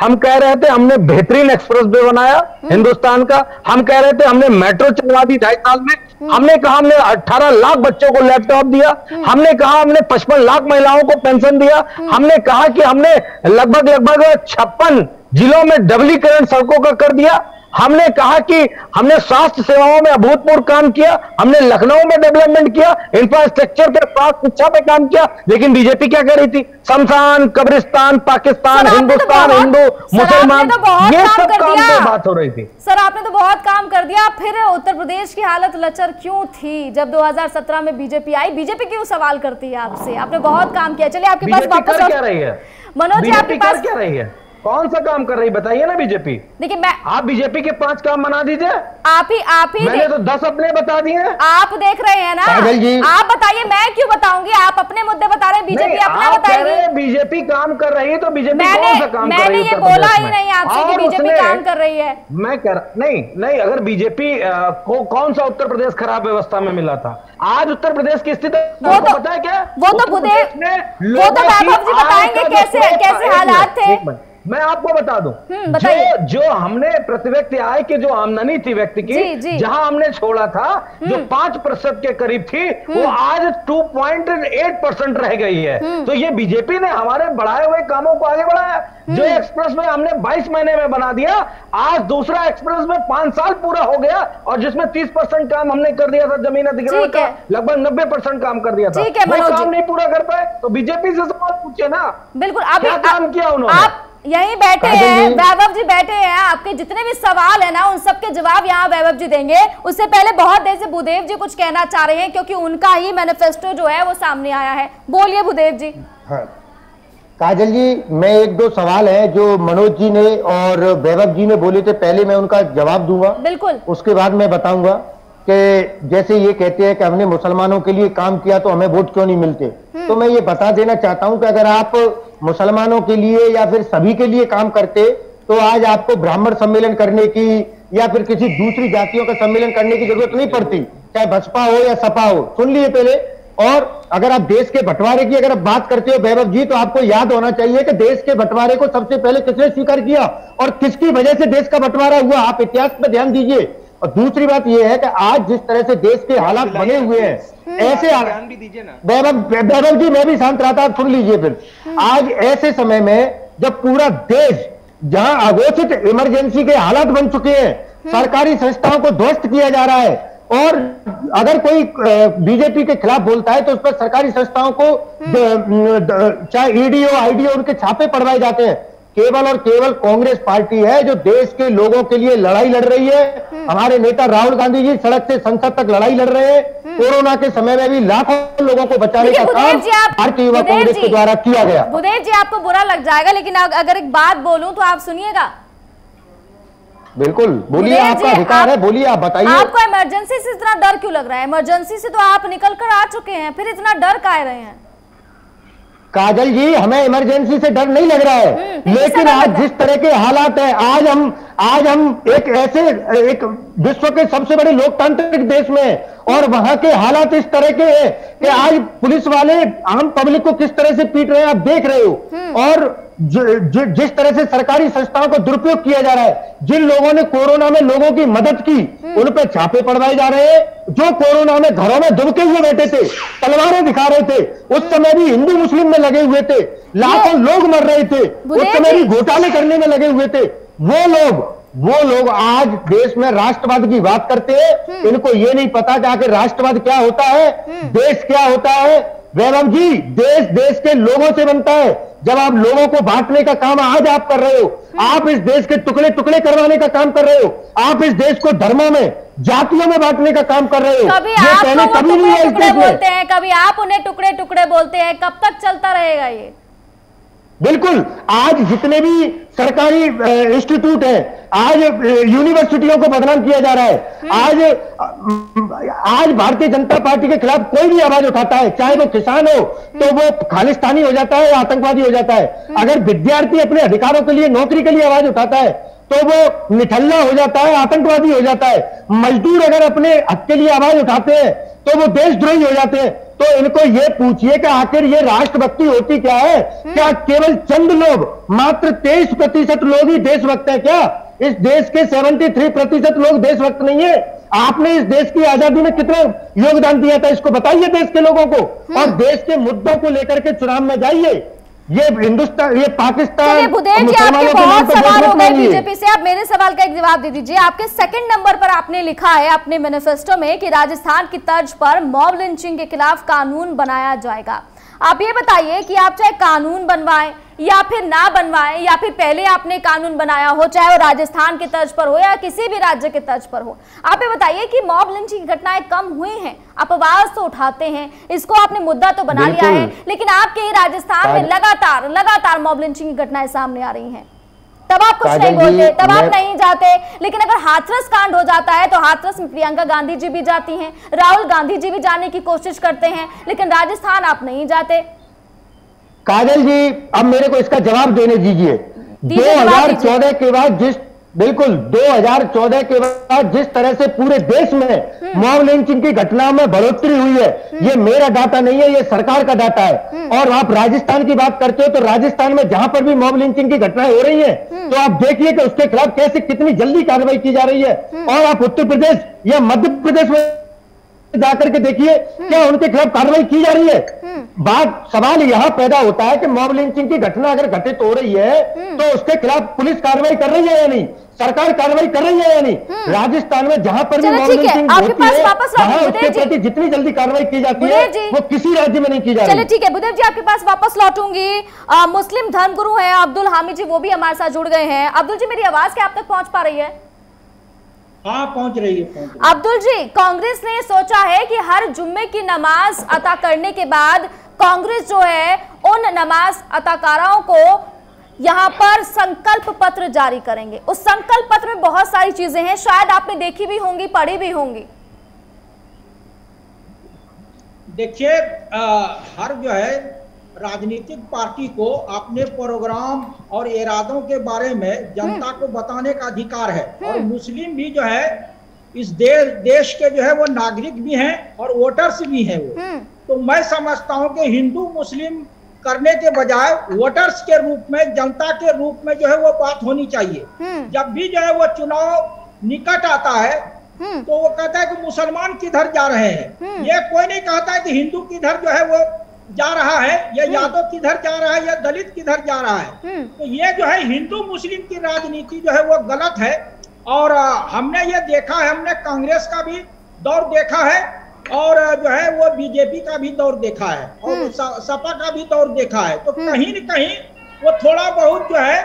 हम कह रहे थे हमने बेहतरीन एक्सप्रेस वे बनाया हिंदुस्तान का। हम कह रहे थे हमने मेट्रो चलवा दी ढाई साल में हमने कहा हमने 18 लाख बच्चों को लैपटॉप दिया। हमने कहा हमने 55 लाख महिलाओं को पेंशन दिया। हमने कहा कि हमने लगभग लगभग छप्पन जिलों में डबलीकरण सड़कों का कर दिया। हमने कहा कि हमने स्वास्थ्य सेवाओं में अभूतपूर्व काम किया हमने लखनऊ में डेवलपमेंट किया इंफ्रास्ट्रक्चर पे स्वास्थ्य शिक्षा पे काम किया लेकिन बीजेपी क्या कह रही थी? शमशान कब्रिस्तान पाकिस्तान
तो
हिंदुस्तान हिंदू मुसलमान
तो बहुत
ये सब काम पे बात हो रही थी।
सर आपने तो बहुत काम कर दिया। फिर उत्तर प्रदेश की हालत लचर क्यों थी जब 2017 में बीजेपी आई? बीजेपी क्यों सवाल करती है आपसे? आपने बहुत काम किया। चलिए आपके पास वापस
क्या रही है?
मनोज जी आपके पास
क्या रही है? कौन सा काम कर रही है बताइए ना बीजेपी
देखिए मैं
आप बीजेपी के पाँच काम बना दीजिए।
आप ही आप ही
मैंने तो दस अपने बता दिए
आप देख रहे हैं ना।
जी।
आप बताइए मैं क्यों बताऊँगी? आप अपने मुद्दे बता रहे हैं बीजेपी अपना
हैं बीजेपी काम कर रही है तो बीजेपी कौन सा काम कर
मैंने
रही है
ये बोला ही नहीं आपसे कि बीजेपी काम कर रही है।
मैं कह रहा नहीं नहीं अगर बीजेपी को कौन सा उत्तर प्रदेश खराब व्यवस्था में मिला था? आज उत्तर प्रदेश की स्थिति
वो तो-
पता है क्या?
वो तो वो तो वैभव जी बताएँगे कैसे- कैसे हालात थे।
मैं आपको बता दूँ
हम्म,
जो जो हमने प्रति व्यक्ति आय की जो आमदनी थी व्यक्ति की। जहाँ हमने छोड़ा था जो पाँच प्रतिशत के करीब थी वो आज 2.8 परसेंट रह गई है। तो ये बीजेपी ने हमारे बढ़ाए हुए कामों को आगे बढ़ाया। जो एक्सप्रेस में हमने 22 महीने में बना दिया आज दूसरा एक्सप्रेस में पाँच साल पूरा हो गया और जिसमें 30 परसेंट काम हमने कर दिया था ज़मीन अधिग्रहण का लगभग 90 परसेंट काम कर दिया था। वो काम नहीं पूरा कर पाए तो बीजेपी से सवाल पूछे ना।
बिल्कुल
क्या काम किया उन्होंने?
यहीं बैठे हैं वैभव जी बैठे हैं। आपके जितने भी सवाल है ना उन सबके जवाब यहाँ वैभव जी देंगे। उससे पहले बहुत देर से भूदेव जी कुछ कहना चाह रहे हैं क्योंकि उनका ही मैनिफेस्टो जो है वो सामने आया है। बोलिए भूदेव जी।
हाँ। काजल जी मैं एक दो सवाल है जो मनोज जी ने और वैभव जी ने बोले थे पहले मैं उनका जवाब दूँगा।
बिल्कुल।
उसके बाद मैं बताऊँगा। कि जैसे ये कहते हैं कि हमने मुसलमानों के लिए काम किया तो हमें वोट क्यों नहीं मिलते? तो मैं ये बता देना चाहता हूँ कि अगर आप मुसलमानों के लिए या फिर सभी के लिए काम करते तो आज आपको ब्राह्मण सम्मेलन करने की या फिर किसी दूसरी जातियों का सम्मेलन करने की ज़रूरत नहीं पड़ती चाहे बसपा हो या सपा हो। सुन लिए पहले। और अगर आप देश के बंटवारे की अगर आप बात करते हो वैभव जी तो आपको याद होना चाहिए कि देश के बंटवारे को सबसे पहले किसने स्वीकार किया? और किसकी वजह से देश का बंटवारा हुआ? आप इतिहास पर ध्यान दीजिए। और दूसरी बात यह है कि आज जिस तरह से देश के हालात बने हुए हैं ऐसे हालात
भी दीजिए ना।
वैभव जी मैं भी शांत रहा था आप सुन लीजिए फिर। आज ऐसे समय में जब पूरा देश जहाँ अघोषित इमरजेंसी के हालात बन चुके हैं सरकारी संस्थाओं को ध्वस्त किया जा रहा है और अगर कोई बीजेपी के खिलाफ बोलता है तो उस पर सरकारी संस्थाओं को द- चाहे ईडी हो आईडी हो उनके छापे पड़वाए जाते हैं। केवल और केवल कांग्रेस पार्टी है जो देश के लोगों के लिए लड़ाई लड़ रही है। हमारे नेता राहुल गांधी जी सड़क से संसद तक लड़ाई लड़ रहे हैं। कोरोना के समय में भी लाखों लोगों को बचाने का काम भारतीय युवा कांग्रेस के द्वारा किया गया।
भूदेव जी आपको बुरा लग जाएगा लेकिन अगर एक बात बोलूँ तो आप सुनिएगा।
बिल्कुल बोलिए आपका अधिकार
आप-
है बोलिए आप बताइए।
आपको इमरजेंसी से इतना डर क्यों लग रहा है? इमरजेंसी से तो आप निकल कर आ चुके हैं फिर इतना डर काहे रहे हैं?
काजल जी हमें इमरजेंसी से डर नहीं लग रहा है।
हम्म,
लेकिन आज? जिस तरह के हालात है आज हम आज हम एक ऐसे एक विश्व के सबसे बड़े लोकतांत्रिक देश में और वहाँ के हालात इस तरह के हैं कि आज पुलिस वाले आम पब्लिक को किस तरह से पीट रहे हैं आप देख रहे हो। और ज, ज, जिस तरह से सरकारी संस्थाओं को दुरुपयोग किया जा रहा है जिन लोगों ने कोरोना में लोगों की मदद की उन पर छापे पड़वाए जा रहे हैं। जो कोरोना में घरों में दुबके हुए बैठे थे तलवारें दिखा रहे थे उस समय भी हिंदू मुस्लिम में लगे हुए थे। लाखों लोग मर रहे थे। उस समय भी घोटाले करने में लगे हुए थे। वो लोग वो लोग आज देश में राष्ट्रवाद की बात करते हैं। इनको ये नहीं पता कि आखिर राष्ट्रवाद क्या होता है देश क्या होता है वैभव जी देश देश के लोगों से बनता है। जब आप लोगों को बांटने का काम आज आप कर रहे हो आप इस देश के टुकड़े टुकड़े करवाने का काम कर रहे हो आप इस देश को धर्मों में जातियों में बांटने का काम कर रहे हो
कभी
ये
आप
पहले कभी नहीं
टुकड़े
है इस
टुकड़े
देश में।
बोलते हैं कभी आप उन्हें टुकड़े टुकड़े बोलते हैं कब तक चलता रहेगा ये?
बिल्कुल आज जितने भी सरकारी इंस्टीट्यूट है आज यूनिवर्सिटियों को बदनाम किया जा रहा है। आज आज भारतीय जनता पार्टी के खिलाफ कोई भी आवाज़ उठाता है चाहे वो किसान हो तो वो खालिस्तानी हो जाता है या आतंकवादी हो जाता है। अगर विद्यार्थी अपने अधिकारों के लिए नौकरी के लिए आवाज़ उठाता है तो वो निठल्ला हो जाता है आतंकवादी हो जाता है। मजदूर अगर अपने हक के लिए आवाज़ उठाते हैं तो वो देशद्रोही हो जाते हैं। तो इनको ये पूछिए कि आखिर ये राष्ट्रभक्ति होती क्या है? क्या केवल चंद लोग मात्र तेईस प्रतिशत लोग ही देशभक्त है क्या? इस देश के 73 प्रतिशत लोग देशभक्त नहीं है। आपने इस देश की आज़ादी में कितना योगदान दिया था इसको बताइए देश के लोगों को। और देश के मुद्दों को लेकर के चुनाव में जाइए। ये हिंदुस्तान ये पाकिस्तान
जी आपके बहुत सवाल हो गए बीजेपी से। आप मेरे सवाल का एक जवाब दे दीजिए। आपके सेकंड नंबर पर आपने लिखा है अपने मैनिफेस्टो में कि राजस्थान की तर्ज पर मॉब लिंचिंग के खिलाफ कानून बनाया जाएगा। आप ये बताइए कि आप चाहे कानून बनवाएँ या फिर ना बनवाएँ या फिर पहले आपने कानून बनाया हो चाहे वो राजस्थान के तर्ज पर हो या किसी भी राज्य के तर्ज पर हो। आप ये बताइए कि मॉब लिंचिंग की घटनाएँ कम हुई हैं आप आवाज़ तो उठाते हैं इसको आपने मुद्दा तो बना लिया है लेकिन आपके ही राजस्थान में लगातार लगातार मॉब लिंचिंग की घटनाएँ सामने आ रही हैं। तब आप कुछ नहीं बोलते तब आप नहीं जाते। लेकिन अगर हाथरस कांड हो जाता है तो हाथरस में प्रियंका गांधी जी भी जाती हैं राहुल गांधी जी भी जाने की कोशिश करते हैं लेकिन राजस्थान आप नहीं जाते।
काजल जी अब मेरे को इसका जवाब देने दीजिए। चौदह के बाद जिस बिल्कुल 2014 के बाद जिस तरह से पूरे देश में हम्म। मॉब लिंचिंग की घटनाओं में बढ़ोतरी हुई है हम्म। ये मेरा डाटा नहीं है ये सरकार का डाटा है हम्म। और आप राजस्थान की बात करते हो तो राजस्थान में जहाँ पर भी मॉब लिंचिंग की घटनाएँ हो रही है तो आप देखिए कि उसके खिलाफ कैसे कितनी जल्दी कार्रवाई की जा रही है और आप उत्तर प्रदेश या मध्य प्रदेश में जाकर करके देखिए क्या उनके खिलाफ कार्रवाई की जा रही है? बात सवाल यहाँ पैदा होता है कि मॉब लिंचिंग की घटना अगर घटित हो रही है तो उसके खिलाफ पुलिस कार्रवाई कर रही है या नहीं? सरकार कार्रवाई कर रही है या नहीं? हम्म। राजस्थान में जहाँ पर भी मॉब लिंचिंग होती है वहाँ उसके प्रति जितनी जल्दी कार्रवाई की जाती है वो किसी राज्य में नहीं की जाती
चलिए ठीक है बुदेव जी आपके पास वापस लौटूँगी। मुस्लिम धर्मगुरु है अब्दुल हामिद जी वो भी हमारे साथ जुड़ गए हैं। अब्दुल जी मेरी आवाज़ क्या आप तक पहुँच पा रही है?
हाँ पहुँच रही है
अब्दुल जी कांग्रेस ने सोचा है कि हर जुम्मे की नमाज़ अता करने के बाद कांग्रेस जो है उन नमाज़ अताकाराओं को यहाँ पर संकल्प पत्र जारी करेंगे। उस संकल्प पत्र में बहुत सारी चीज़ें हैं शायद आपने देखी भी होंगी पढ़ी भी होंगी।
देखिए हर जो है राजनीतिक पार्टी को अपने प्रोग्राम और इरादों के बारे में जनता हम्म। को बताने का अधिकार है और हम्म। मुस्लिम भी जो है इस देश देश के जो है वो नागरिक भी हैं और वोटर्स भी हैं वो हम्म। तो मैं समझता हूँ कि हिंदू मुस्लिम करने के बजाय वोटर्स के रूप में जनता के रूप में जो है वो बात होनी चाहिए। जब भी जो है वो चुनाव निकट आता है। तो वो कहता है कि मुसलमान किधर जा रहे हैं। ये कोई नहीं कहता है कि हिंदू किधर जो है वो जा रहा है या यादव किधर जा रहा है या दलित किधर जा रहा है तो ये जो है हिंदू मुस्लिम की राजनीति जो है वो गलत है और हमने ये देखा है हमने कांग्रेस का भी दौर देखा है और जो है वो बीजेपी का भी दौर देखा है और हम्म। सपा का भी दौर देखा है तो हम्म। कहीं न कहीं वो थोड़ा बहुत जो है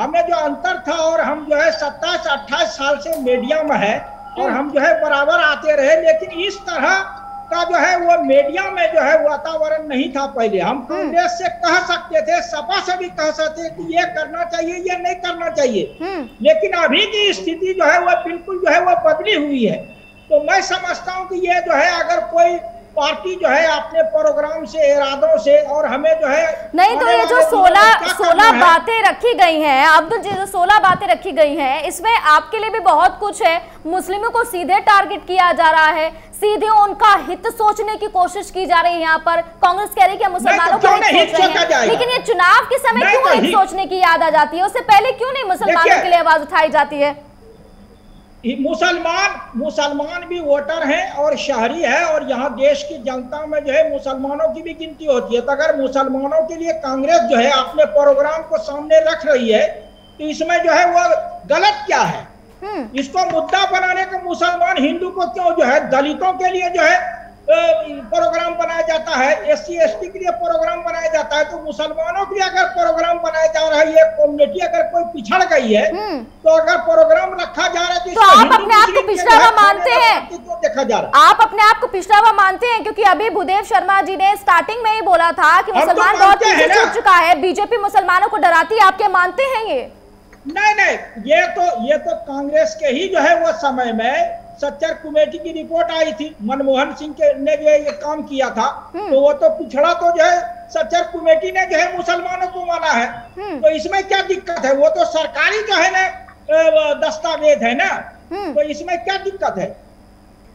हमें जो अंतर था और हम जो है सत्ताईस अट्ठाईस साल से मीडिया में है और हम्म। हम जो है बराबर आते रहे लेकिन इस तरह का जो है वो मीडिया में जो है वातावरण नहीं था पहले। हम कांग्रेस से कह सकते थे सपा से भी कह सकते कि ये करना चाहिए ये नहीं करना चाहिए। लेकिन अभी की स्थिति जो है वो बिल्कुल जो है वो बदली हुई है। तो मैं समझता हूँ कि ये जो है अगर कोई पार्टी जो है अपने प्रोग्राम से इरादों से और हमें जो है
नहीं तो ये जो सोलह सोलह बातें रखी गई हैं अब्दुल जी जो सोलह बातें रखी गई हैं इसमें आपके लिए भी बहुत कुछ है। मुस्लिमों को सीधे टारगेट किया जा रहा है सीधे उनका हित सोचने की कोशिश की जा रही है यहाँ पर। कांग्रेस कह रही है तो मुसलमानों का हित सोच रहे हैं? लेकिन ये चुनाव के समय क्यों तो हित सोचने की याद आ जाती है? उससे पहले क्यों नहीं मुसलमानों के लिए आवाज़ उठाई जाती है?
मुसलमान मुसलमान भी वोटर हैं और शहरी है और यहाँ देश की जनता में जो है मुसलमानों की भी गिनती होती है तो अगर मुसलमानों के लिए कांग्रेस जो है अपने प्रोग्राम को सामने रख रही है तो इसमें जो है वो गलत क्या है हम्म। इसको मुद्दा बनाने का मुसलमान हिंदू को क्यों जो है दलितों के लिए जो है प्रोग्राम बनाया जाता है एस सी के लिए प्रोग्राम बनाया जाता है तो मुसलमानों के लिए अगर प्रोग्राम बनाया जा रहा है ये कम्युनिटी अगर कोई पिछड़ गई है हम्म। तो अगर प्रोग्राम रखा जा रहा है तो,
तो आप अपने आप को पिछड़ा हुआ मानते हैं। तो देखा जा रहा है। आप अपने आप को पिछड़ा हुआ मानते हैं क्योंकि अभी भूदेव शर्मा जी ने स्टार्टिंग में ही बोला था कि तो मुसलमान बहुत पीछे चुका है बीजेपी मुसलमानों को डराती है आप क्या मानते हैं ये?
नहीं नहीं ये तो ये तो कांग्रेस के ही जो है वो समय में सच्चर कमेटी की रिपोर्ट आई थी मनमोहन सिंह के ने जो है ये काम किया था
हम्म।
तो वो तो पिछड़ा तो जो है सच्चर कमेटी ने जो है मुसलमानों को माना है
हम्म।
तो इसमें क्या दिक्कत है वो तो सरकारी जो है ना दस्तावेज़ है ना
हम्म।
तो इसमें क्या दिक्कत है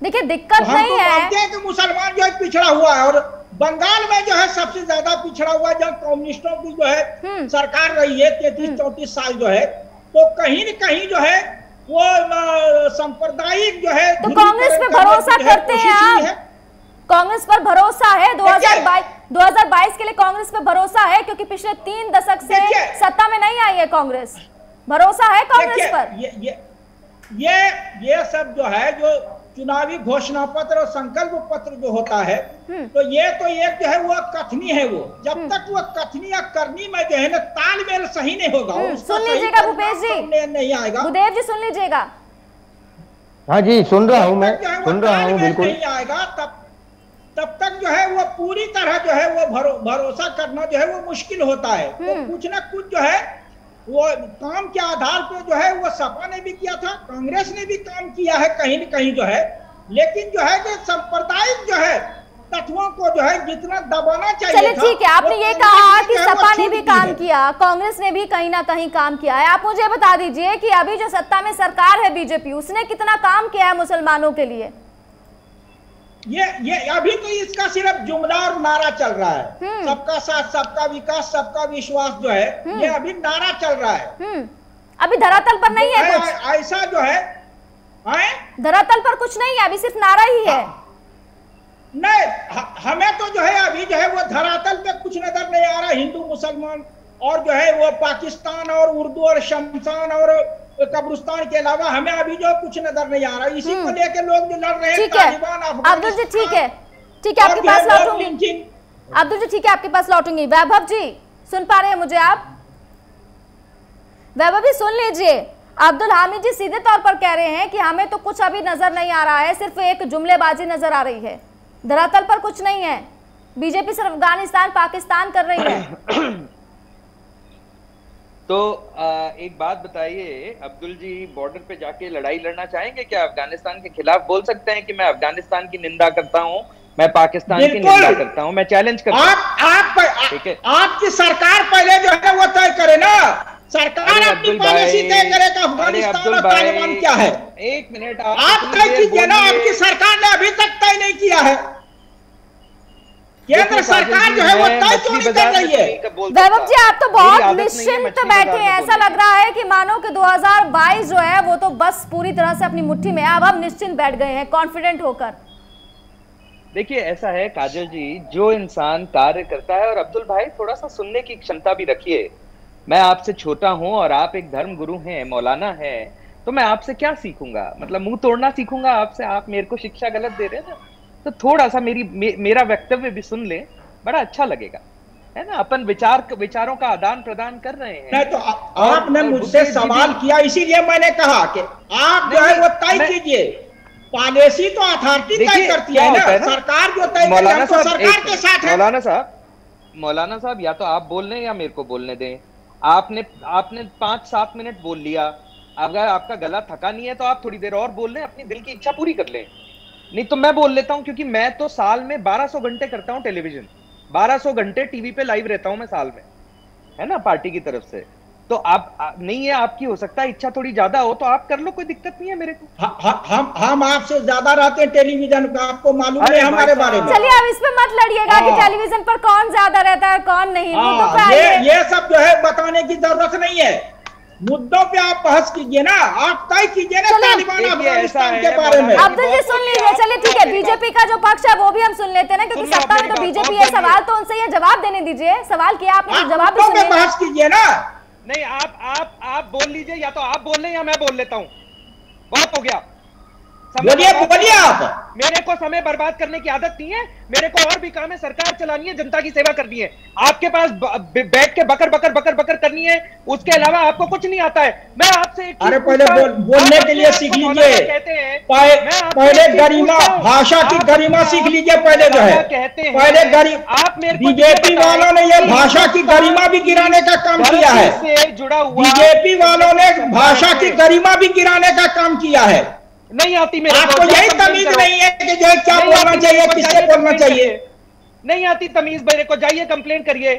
देखिए
तो
दिक्कत
हम
नहीं
तो
है
हैं कि मुसलमान जो है पिछड़ा हुआ है और बंगाल में जो है सबसे ज़्यादा पिछड़ा हुआ जब कम्युनिस्टों की जो है। सरकार रही है तैतीस चौतीस साल जो है तो कहीं न कहीं जो है वो सांप्रदायिक जो है
तो कांग्रेस पे भरोसा करते हैं आप? कांग्रेस पर भरोसा है 2022 2022 के लिए कांग्रेस पर भरोसा है क्योंकि पिछले तीन दशक से सत्ता में नहीं आई है कांग्रेस। भरोसा है कांग्रेस पर।
ये ये ये ये सब जो है जो चुनावी घोषणा पत्र और संकल्प पत्र जो होता है
हम्म।
तो ये तो एक जो है वो कथनी है वो जब तक वो कथनी या करनी में जो है ना तालमेल सही नहीं होगा
हम्म, सुन लीजिएगा भूपेश जी।
नहीं आएगा
भूदेव जी सुन लीजिएगा
हाँ जी सुन रहा हूँ मैं सुन रहा हूँ
तालमेल
बिल्कुल
नहीं आएगा तब तब तक जो है वो पूरी तरह जो है वो भरो, भरोसा करना जो है वो मुश्किल होता है तो
हम्म।
कुछ ना कुछ जो है वो काम के आधार पे जो है वो सपा ने भी किया था कांग्रेस ने भी काम किया है कहीं न कहीं जो है। लेकिन जो है कि सांप्रदायिक जो है तत्वों को जो है जितना दबाना चाहिए
चलिए ठीक है आपने ये कहा कि सपा ने भी काम किया कांग्रेस ने भी कहीं ना कहीं काम किया है। आप मुझे बता दीजिए कि अभी जो सत्ता में सरकार है बीजेपी उसने कितना काम किया है मुसलमानों के लिए?
ये ये अभी तो इसका सिर्फ़ जुमला और नारा चल रहा है।
हम्म।
सबका साथ सबका विकास सबका विश्वास जो है ये अभी नारा चल रहा है।
हम्म। अभी धरातल पर नहीं है कुछ?
ऐसा जो है आए?
धरातल पर कुछ नहीं है अभी सिर्फ़ नारा ही है।
नहीं हमें तो जो है अभी जो है वो धरातल पे कुछ नज़र नहीं आ रहा हिंदू मुसलमान और जो है वो पाकिस्तान और उर्दू और शमशान और कब्रिस्तान के अलावा हमें अभी जो कुछ नज़र नहीं आ रहा इसी को लेके लोग जो लड़ रहे हैं तालिबान
अब्दुल जी ठीक है। ठीक है आपके पास लौटूँगी। अब्दुल जी ठीक है आपके पास लौटूँगी। वैभव जी सुन पा रहे हैं मुझे आप? वैभव जी सुन लीजिए। अब्दुल हामिद जी सीधे तौर पर कह रहे हैं कि हमें तो कुछ अभी नज़र नहीं आ रहा है सिर्फ़ एक जुमलेबाजी नज़र आ रही है। धरातल पर कुछ नहीं है। बीजेपी सिर्फ़ अफ़गानिस्तान पाकिस्तान कर रही है।
तो एक बात बताइए अब्दुल जी बॉर्डर पे जाके लड़ाई लड़ना चाहेंगे क्या? अफ़गानिस्तान के खिलाफ बोल सकते हैं कि मैं अफ़गानिस्तान की निंदा करता हूँ मैं पाकिस्तान की निंदा करता हूँ मैं चैलेंज करता हूँ।
आप आप
ठीक है।
आपकी सरकार पहले जो है वो तय करे ना। सरकार अपनी पॉलिसी तय करे कि अफ़गानिस्तान और तालिबान क्या है।
एक मिनट आप
तय कीजिए ना आपकी सरकार ने अभी तक तय नहीं किया है। केंद्र सरकार जो है वो तय क्यों नहीं कर रही है?
वैभव जी आप तो बहुत निश्चिंत बैठे हैं ऐसा लग रहा है कि मानो कि 2022 जो है वो तो बस पूरी तरह से अपनी मुट्ठी में है अब हम निश्चिंत बैठ गए हैं कॉन्फिडेंट होकर।
देखिए ऐसा है काजल जी जो इंसान कार्य करता है और अब्दुल भाई थोड़ा सा सुनने की क्षमता भी रखिए। मैं आपसे छोटा हूँ और आप एक धर्म गुरु हैं मौलाना हैं तो मैं आपसे क्या सीखूँगा? मतलब मुँह तोड़ना सीखूँगा आपसे? आप मेरे को शिक्षा गलत दे रहे हैं ना? तो थोड़ा सा मेरी मे, मेरा वक्तव्य भी सुन ले बड़ा अच्छा लगेगा। है ना? अपन विचार विचारों का आदान प्रदान कर रहे हैं।
नहीं तो आ, आपने मुझसे सवाल किया इसीलिए मैंने कहा कि आप जो है वो तय कीजिए। पॉलिसी तो अथॉरिटी तय करती है ना? सरकार जो तय
मौलाना
तो
साहब
सरकार के साथ है।
मौलाना साहब मौलाना साहब या तो आप बोल लें या मेरे को बोलने दें। आपने आपने पाँच सात मिनट बोल लिया। अगर आपका गला थका नहीं है तो आप थोड़ी देर और बोल लें अपनी दिल की इच्छा पूरी कर लें। नहीं तो मैं बोल लेता हूँ क्योंकि मैं तो साल में 1200 घंटे करता हूँ टेलीविज़न। 1200 घंटे टीवी पे लाइव रहता हूँ मैं साल में है ना पार्टी की तरफ़ से। तो आप आ, नहीं है आपकी हो सकता है इच्छा थोड़ी ज़्यादा हो तो आप कर लो कोई दिक्कत नहीं है मेरे को।
ह- ह- हम हम आपसे ज़्यादा रहते हैं टेलीविज़न पे आपको मालूम नहीं हमारे बारे में।
चलिए अब इस पे मत लड़िएगा कि
हाँ।
टेलीविज़न पर कौन ज़्यादा रहता है कौन नहीं मुद्दों पे
हाँ, ये ये सब जो है बताने की ज़रूरत नहीं है। मुद्दों पे आप बहस कीजिए ना आप तय कीजिए ना तालिबान अफ़गानिस्तान के बारे में।
अब्दुल जी सुन लीजिए चलिए ठीक है बीजेपी का जो पक्ष है वो भी हम सुन लेते हैं ना क्योंकि सत्ता में तो बीजेपी है सवाल तो उनसे ये जवाब देने दीजिए सवाल किया आपने तो जवाब भी
मुद्दों पे बहस कीजिए ना।
नहीं आप आप आप बोल लीजिए या तो आप बोल लें या मैं बोल लेता हूँ। बहुत हो गया।
बोलिए बोलिए आप।
मेरे को समय बर्बाद करने की आदत नहीं है। मेरे को और भी काम है सरकार चलानी है जनता की सेवा करनी है। आपके पास बैठ के बकर बकर बकर बकर करनी है उसके अलावा आपको कुछ नहीं आता है। मैं आपसे एक
अरे पहले बोल- बोलने के लिए सीख लीजिए। पहले गरिमा भाषा की गरिमा सीख लीजिए पहले जो है।
कहते हैं।
पहले गरीब
आप मेरे
बीजेपी वालों ने ये भाषा की गरिमा भी गिराने का काम किया है।
जुड़ा हुआ
बीजेपी वालों ने भाषा की गरिमा भी गिराने का काम किया है।
नहीं आती मेरे
आपको यही तमीज नहीं है कि जो क्या बोलना चाहिए किससे बोलना
कंप्लेन
चाहिए?
करिए। नहीं आती तमीज मेरे को जाइए कंप्लेन करिए।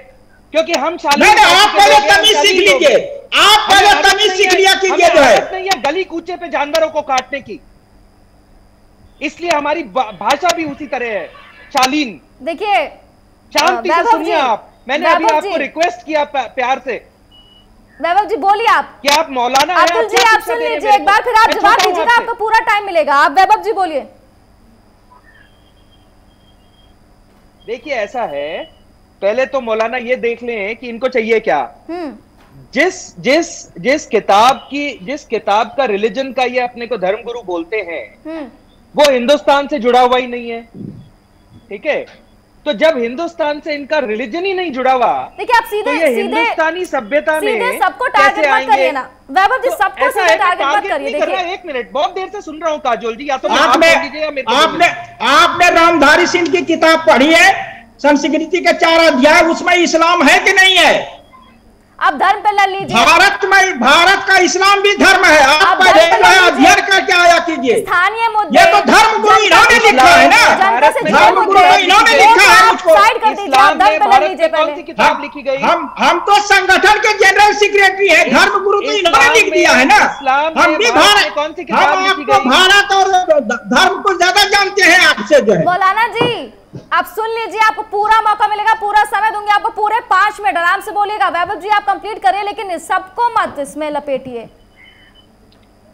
क्योंकि हम
नहीं आप पहले तमीज सीख लीजिए। आप पहले तमीज सीख लिया कीजिए जो है।
नहीं है गली कूचे पे जानवरों को काटने की। इसलिए हमारी भाषा भी उसी तरह है शालीन।
देखिए
शांति से सुनिए आप। मैंने अभी आपको रिक्वेस्ट किया प्यार से।
वैभव जी बोलिए आप।
कि आप मौलाना
अतुल जी आप सुन लीजिए एक बार फिर आप जवाब दीजिएगा आपको पूरा टाइम मिलेगा। आप वैभव जी बोलिए।
देखिए ऐसा है पहले तो मौलाना ये देख लें कि इनको चाहिए क्या।
हम्म।
जिस जिस जिस किताब की जिस किताब का रिलीजन का ये अपने को धर्मगुरु बोलते हैं
हम्म।
वो हिंदुस्तान से जुड़ा हुआ ही नहीं है। ठीक है? तो जब हिंदुस्तान से इनका रिलीजन ही नहीं जुड़ा हुआ
देखिए आप
तो
सीधे
ये हिंदुस्तानी सभ्यता में
सबको टारगेट मत
आएँगे?
करिए ना। वैभव जी
तो
सबको सीधे टारगेट मत करिए
नहीं कर रहा
देखिए।
एक मिनट बहुत देर से सुन रहा हूँ काजोल जी या तो आप
आपने आपने आपने रामधारी सिंह की किताब पढ़ी है? संस्कृति के चार अध्याय उसमें इस्लाम है कि नहीं है?
आप धर्म पे लड़ लीजिए।
भारत में भारत का इस्लाम भी धर्म है। आप। अध्ययन करके आया कीजिए।
स्थानीय मुद्दे।
ये तो धर्म गुरु इन्होंने लिखा है ना। धर्म गुरु तो इन्होंने लिखा है
साइड कर दीजिए आप धर्म पे लड़ लीजिए पहले।
किताब लिखी गई?
हम हम तो संगठन के जनरल सेक्रेटरी है धर्म गुरु तो इन्होंने लिख दिया है ना। हम भी
भारत कौन सी किताब
हम
लिखी गई?
भारत और धर्म को ज़्यादा जानते हैं आपसे जो है।
मौलाना जी आप सुन लीजिए आपको पूरा मौका मिलेगा पूरा समय दूँगी आपको पूरे पाँच मिनट आराम से बोलिएगा। वैभव जी आप कंप्लीट करिए लेकिन सबको मत इसमें लपेटिए।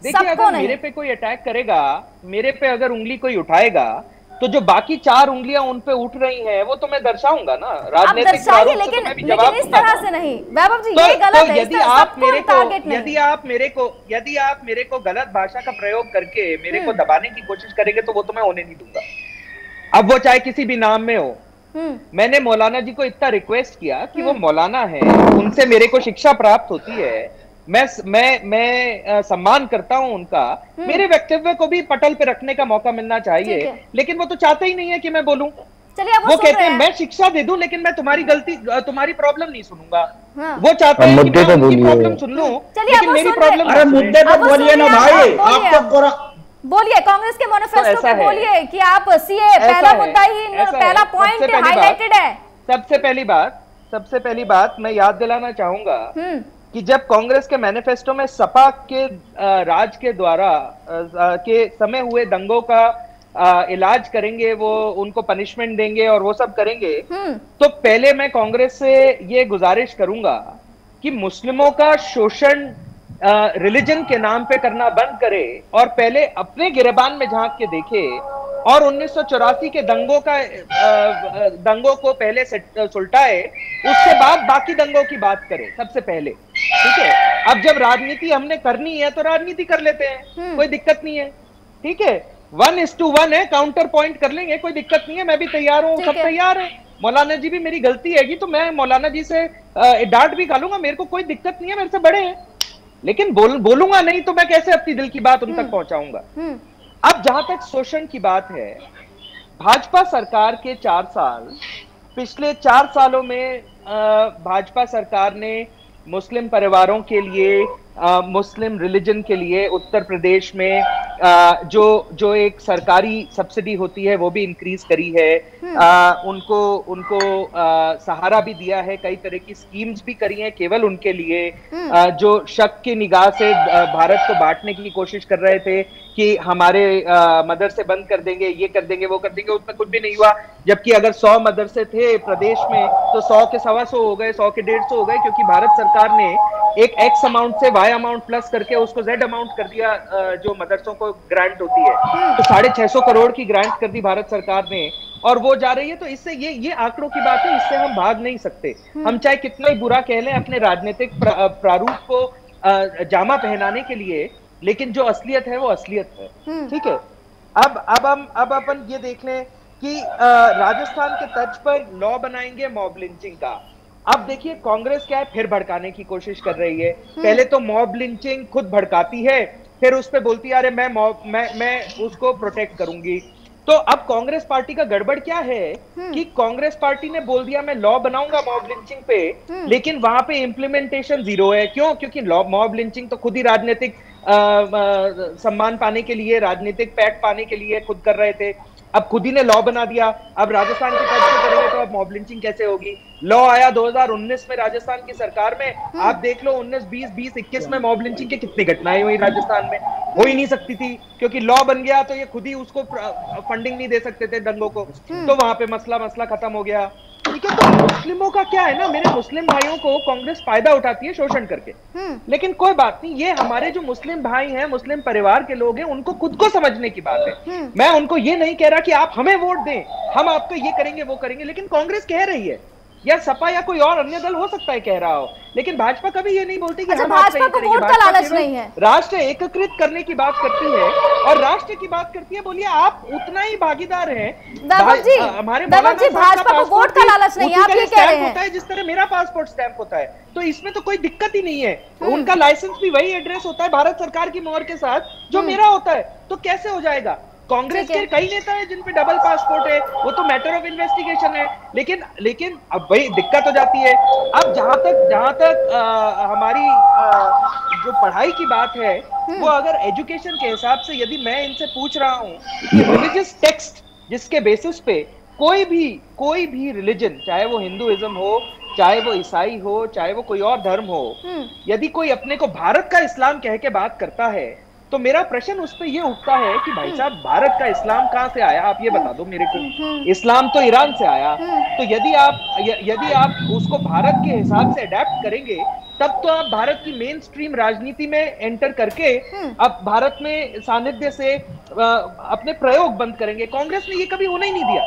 देखिए अगर मेरे पे कोई अटैक करेगा मेरे पे अगर उंगली कोई उठाएगा तो जो बाकी चार उंगलियाँ उन पे उठ रही हैं वो तो मैं दर्शाऊँगा ना। राजनीतिक प्रारूप तो
लेकिन लेकिन इस तरह से नहीं। वैभव जी
तो,
ये गलत
तो
है
यदि आप मेरे को यदि आप मेरे को यदि आप मेरे को गलत भाषा का प्रयोग करके मेरे को
हम्म।
दबाने की कोशिश करेंगे तो वो तो मैं होने नहीं दूँगा। अब वो चाहे किसी भी नाम में हो।
हम्म।
मैंने मौलाना जी को इतना रिक्वेस्ट किया कि वो मौलाना है उनसे मेरे को शिक्षा प्राप्त होती है। मैं मैं मैं सम्मान करता हूँ उनका। मेरे वक्तव्य को भी पटल पे रखने का मौका मिलना चाहिए। लेकिन वो तो चाहते ही नहीं है कि मैं बोलूँ।
चलिए
वो
वो
कहते हैं
हैं।
मैं शिक्षा दे दूँ लेकिन मैं तुम्हारी गलती तुम्हारी प्रॉब्लम नहीं सुनूँगा।
हाँ।
वो चाहते हैं कि मैं उनकी प्रॉब्लम सुन लूँ लेकिन मेरी। प्रॉब्लम
अरे मुद्दे पे बोलिए ना भाई।
आप बोलिए।
तो
कांग्रेस के मैनिफेस्टो
ऐसा
पे बोलिए कि आप सीए पहला मुद्दा ही पहला पॉइंट हाईलाइटेड है।
सबसे पहली बात सबसे पहली बात मैं याद दिलाना चाहूँगा
हम्म।
कि जब कांग्रेस के मैनिफेस्टो में सपा के राज के द्वारा के समय हुए दंगों का इलाज करेंगे वो उनको पनिशमेंट देंगे और वो सब करेंगे
हम्म।
तो पहले मैं कांग्रेस से ये गुजारिश करूँगा कि मुस्लिमों का शोषण रिलीजन के नाम पे करना बंद करे और पहले अपने गिरबान में झाँक के देखे और उन्नीस सौ चौरासी के दंगों का दंगों को पहले सुलटाए उसके बाद बाकी दंगों की बात करें सबसे पहले। ठीक है? अब जब राजनीति हमने करनी है तो राजनीति कर लेते हैं कोई दिक्कत नहीं है। ठीक है? वन इज़ टू वन है काउंटर पॉइंट कर लेंगे कोई दिक्कत नहीं है मैं भी तैयार हूँ सब तैयार है। मौलाना जी भी मेरी गलती हैगी तो मैं मौलाना जी से डांट भी खा लूँगा मेरे को कोई दिक्कत नहीं है मेरे से बड़े हैं। लेकिन बोल बोलूँगा नहीं तो मैं कैसे अपनी दिल की बात उन तक पहुंचाऊँगा?
हम्म।
अब जहाँ तक शोषण की बात है भाजपा सरकार के चार साल पिछले चार सालों में भाजपा सरकार ने मुस्लिम परिवारों के लिए मुस्लिम रिलीजन के लिए उत्तर प्रदेश में अ, जो जो एक सरकारी सब्सिडी होती है वो भी इंक्रीज करी है। अ, उनको उनको अ, सहारा भी दिया है कई तरह की स्कीम्स भी करी हैं केवल उनके लिए। अ, जो शक की निगाह से भारत को बांटने की कोशिश कर रहे थे कि हमारे मदरसे बंद कर देंगे ये कर देंगे वो कर देंगे उसमें कुछ भी नहीं हुआ। जबकि अगर सौ मदरसे थे प्रदेश में तो सौ के सवा सौ हो गए सौ के डेढ़ सौ हो गए क्योंकि भारत सरकार ने एक एक्स अमाउंट से वाई अमाउंट प्लस करके उसको जेड अमाउंट कर दिया जो मदरसों को ग्रांट होती है। तो साढ़े छह सौ करोड़ की ग्रांट कर दी भारत सरकार ने और वो जा रही है तो इससे ये ये आंकड़ों की बात है इससे हम भाग नहीं सकते। हम चाहे कितना ही बुरा कह लें अपने राजनीतिक प्रारूप को जामा पहनाने के लिए लेकिन जो असलियत है वो असलियत है। ठीक है? अब अब हम अब अपन ये देख लें कि राजस्थान के तर्ज पर लॉ बनाएँगे मॉब लिंचिंग का। अब देखिए कांग्रेस क्या है फिर भड़काने की कोशिश कर रही है। पहले तो मॉब लिंचिंग खुद भड़काती है फिर उस पर बोलती है अरे मैं मॉब मैं मैं उसको प्रोटेक्ट करूँगी। तो अब कांग्रेस पार्टी का गड़बड़ क्या है कि कांग्रेस पार्टी ने बोल दिया मैं लॉ बनाऊँगा मॉब लिंचिंग पे लेकिन वहाँ पे इम्प्लीमेंटेशन ज़ीरो है। क्यों? क्योंकि लॉ मॉब लिंचिंग तो खुद ही राजनीतिक सम्मान पाने के लिए राजनीतिक पैठ पाने के लिए खुद कर रहे थे। अब खुद ही ने लॉ बना दिया। अब राजस्थान की तर्ज पे करेंगे तो अब मॉब लिंचिंग कैसे होगी? लॉ आया 2019 में राजस्थान की सरकार में। आप देख लो 19 20 20 21 में मॉब लिंचिंग की कितनी घटनाएँ हुई राजस्थान में। हो ही नहीं सकती थी क्योंकि लॉ बन गया तो ये खुद ही उसको फंडिंग नहीं दे सकते थे दंगों को। तो वहाँ पे मसला मसला खत्म हो गया। ठीक है तो मुस्लिमों का क्या है ना मेरे मुस्लिम भाइयों को कांग्रेस फ़ायदा उठाती है शोषण करके। लेकिन कोई बात नहीं ये हमारे जो मुस्लिम भाई हैं मुस्लिम परिवार के लोग हैं उनको खुद को समझने की बात है। मैं उनको ये नहीं कह रहा कि आप हमें वोट दें हम आपको ये करेंगे वो करेंगे लेकिन कांग्रेस कह रही है। या सपा या कोई और अन्य दल हो सकता है कह रहा हो। लेकिन भाजपा कभी ये नहीं बोलती कि
अच्छा,
हम
भाजपा को वोट का लालच नहीं है।
राष्ट्र एकत्रित करने की बात करती है और राष्ट्र की बात करती है बोलिए आप उतना ही भागीदार हैं। हमारे
भाजपा को वोट का लालच नहीं है, आप ये कह रहे हैं।
होता है जिस तरह मेरा पासपोर्ट स्टैंप होता है। तो इसमें तो कोई दिक्कत ही नहीं है। उनका लाइसेंस भी वही एड्रेस होता है भारत सरकार की मोहर के साथ जो मेरा होता है। तो कैसे हो जाएगा? कांग्रेस के कई नेता है जिन पे डबल पासपोर्ट है वो तो मैटर ऑफ़ इन्वेस्टिगेशन है। लेकिन लेकिन अब वही दिक्कत हो जाती है। अब जहाँ तक जहाँ तक अ, हमारी अ, जो पढ़ाई की बात है वो अगर एजुकेशन के हिसाब से यदि मैं इनसे पूछ रहा हूँ कि रिलीजियस टेक्स्ट जिसके बेसिस पे कोई भी कोई भी रिलीजन चाहे वो हिंदुइज्म हो चाहे वो ईसाई हो चाहे वो कोई और धर्म हो यदि कोई अपने को भारत का इस्लाम कह के बात करता है तो मेरा प्रश्न उस पर यह उठता है कि भाई साहब भारत का इस्लाम कहाँ से आया? आप ये बता दो मेरे को। इस्लाम तो ईरान से आया। तो यदि आप य- यदि आप उसको भारत के हिसाब से अडेप्ट करेंगे तब तो आप भारत की मेन स्ट्रीम राजनीति में एंटर करके अब भारत में सानिध्य से अपने प्रयोग बंद करेंगे। कांग्रेस ने ये कभी होना ही नहीं दिया।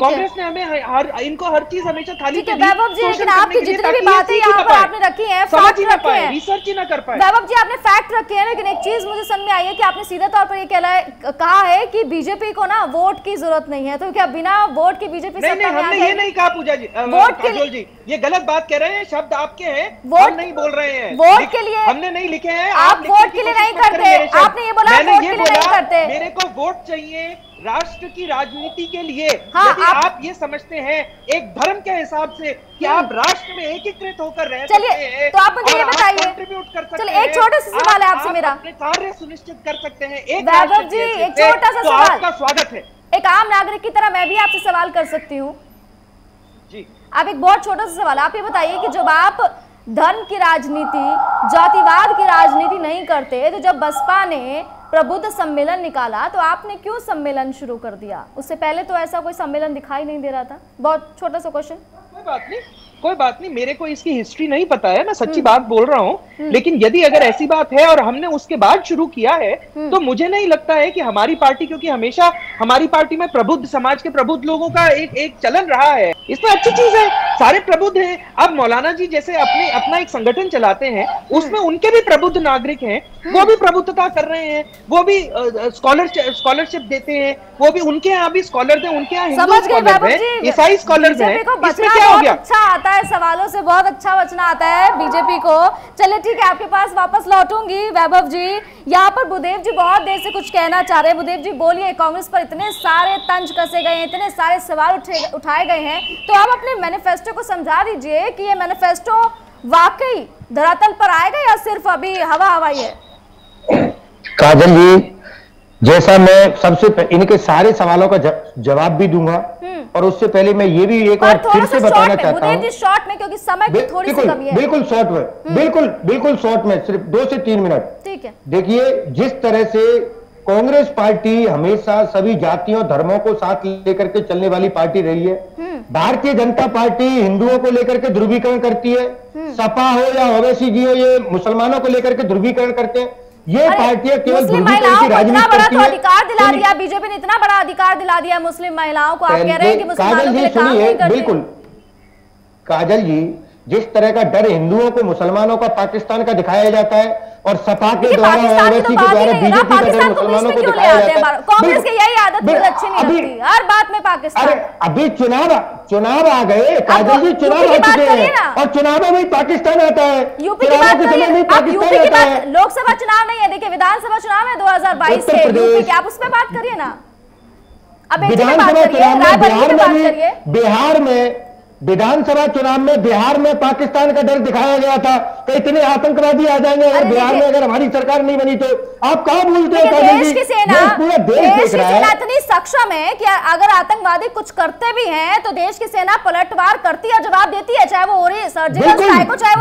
कांग्रेस ने हमें हर, इनको हर चीज़ हमेशा थाली
ठीक है वैभव जी लेकिन आपकी जितनी भी बातें यहाँ पर आपने रखी हैं फैक्ट रखे हैं।
रिसर्च ही ना कर पाए।
वैभव जी आपने फैक्ट रखे हैं लेकिन एक चीज़ मुझे में आई है कि आपने सीधे तौर पर ये कहला है कहा है कि बीजेपी को ना वोट की ज़रूरत नहीं है तो क्या बिना वोट के बीजेपी
नहीं नहीं हमने ये नहीं कहा पूजा जी
वोट के
लिए जी ये गलत बात कह रहे हैं शब्द आपके हैं
वोट-
नहीं बोल रहे हैं
वोट के लिए-
हमने नहीं लिखे हैं
आप वोट
के
लिए नहीं करते। आपने ये बोला वोट के लिए नहीं करते।
मेरे को वोट चाहिए राष्ट्र की राजनीति के लिए
हाँ,
यदि
आप-
आप ये समझते हैं एक धर्म के हिसाब से कि आप राष्ट्र में एकीकृत होकर रह सकते हैं
तो आप मुझे ये बताइए।
contribute कर सकते
चलिए, एक छोटा सा सवाल है आपसे
आप
मेरा।
कार्य सुनिश्चित कर सकते हैं एक
वैभव जी, एक छोटा सा
तो
सवाल।
आपका स्वागत है
एक आम नागरिक की तरह मैं भी आपसे सवाल कर सकती हूँ
जी
आप एक बहुत छोटा सा सवाल आप ये बताइए कि जब आप धर्म की राजनीति जातिवाद की राजनीति नहीं करते तो जब बसपा ने प्रबुद्ध सम्मेलन निकाला तो आपने क्यों सम्मेलन शुरू कर दिया? उससे पहले तो ऐसा कोई सम्मेलन दिखाई नहीं दे रहा था। बहुत छोटा सा क्वेश्चन
कोई बात नहीं कोई बात नहीं मेरे को इसकी हिस्ट्री नहीं पता है मैं सच्ची बात बोल रहा हूँ। लेकिन यदि अगर ऐसी बात है और हमने उसके बाद शुरू किया है तो मुझे नहीं लगता है कि हमारी पार्टी क्योंकि हमेशा हमारी पार्टी में प्रबुद्ध समाज के प्रबुद्ध लोगों का एक एक चलन रहा है। इसमें अच्छी चीज़ है। सारे प्रबुद्ध हैं। अब मौलाना जी जैसे अपने अपना एक संगठन चलाते हैं उसमें उनके भी प्रबुद्ध नागरिक हैं। वो भी प्रबुद्धता कर रहे हैं। वो भी स्कॉलरशिप स्कॉलरशिप देते हैं। वो भी उनके यहाँ भी स्कॉलर हैं उनके यहाँ हिंदू स्कॉलर हैं। ईसाई स्कॉलर हैं। इसमें क्या हो गया?
अच्छा आता है सवालों से बहुत अच्छा बचना आता है बीजेपी को। चले ठीक है आपके पास वापस लौटूँगी वैभव जी। यहाँ पर बुदेव जी बहुत देर से कुछ कहना चाह रहे हैं। बुदेव जी बोलिए कांग्रेस पर इतने सारे तंज कसे गए हैं इतने सारे सवाल उठे उठाए गए हैं। तो आप अपने मैनिफेस्टो को समझा दीजिए कि ये मैनिफेस्टो वाकई धरातल पर आएगा या सिर्फ़ अभी हवा हवाई है?
काजल जी जैसा मैं सबसे इनके सारे सवालों का जवाब भी दूँगा और उससे पहले मैं ये भी एक बार फिर
से
बताना चाहता हूँ।
शॉर्ट में क्योंकि समय की थोड़ी सी कमी है।
बिल्कुल शॉर्ट में बिल्कुल बिल्कुल शॉर्ट में सिर्फ़ दो से तीन मिनट।
ठीक है।
देखिए जिस तरह से कांग्रेस पार्टी हमेशा सभी जातियों धर्मों को साथ लेकर के चलने वाली पार्टी रही है। भारतीय जनता पार्टी हिंदुओं को लेकर के ध्रुवीकरण करती है। सपा हो या ओवैसी जी हो ये मुसलमानों को लेकर के ध्रुवीकरण करते हैं। ये पार्टियाँ केवल ध्रुवीकरण
महिलाओं
की
इतना
राजनीति
बड़ा
करती
तो
है।
अधिकार दिला दिया बीजेपी ने इतना बड़ा अधिकार दिला दिया मुस्लिम महिलाओं को। आप कह रहे हैं कि मुसलमानों
काजल
के
जी
लिए काम
सुनिए
नहीं करती।
बिल्कुल। काजल जी जिस तरह का डर हिंदुओं को मुसलमानों का पाकिस्तान का दिखाया जाता है और सपा के द्वारा
पाकिस्तान की
ओवैसी
तो
के द्वारा बीजेपी का डर
को
मुसलमानों को दिखाया जाता है?
कांग्रेस की यही आदत मुझे अच्छी नहीं लगती हर बात में
अरे
पाकिस्तान
अभी चुनाव चुनाव आ गए। काजल जी चुनाव आ चुके हैं। और चुनावों में पाकिस्तान आता है।
यूपी की बात
के
करिए।
पाकिस्तान आता है।
लोकसभा चुनाव नहीं है। देखिए विधानसभा चुनाव है 2022 के।
उत्तर
यूपी के आप उस पर बात करिए ना। अब
विधानसभा चुनाव में बिहार
में
बिहार में विधानसभा चुनाव में बिहार में पाकिस्तान का डर दिखाया गया था कि इतने आतंकवादी आ जाएँगे। अगर बिहार में अगर हमारी सरकार नहीं बनी तो आप कहाँ भूलते हो
देश की सेना
पूरा देश
देश की सेना इतनी सक्षम है कि अगर आतंकवादी कुछ करते भी हैं तो देश की सेना पलटवार करती है जवाब देती है चाहे वो सर्जिकल स्ट्राइक हो चाहे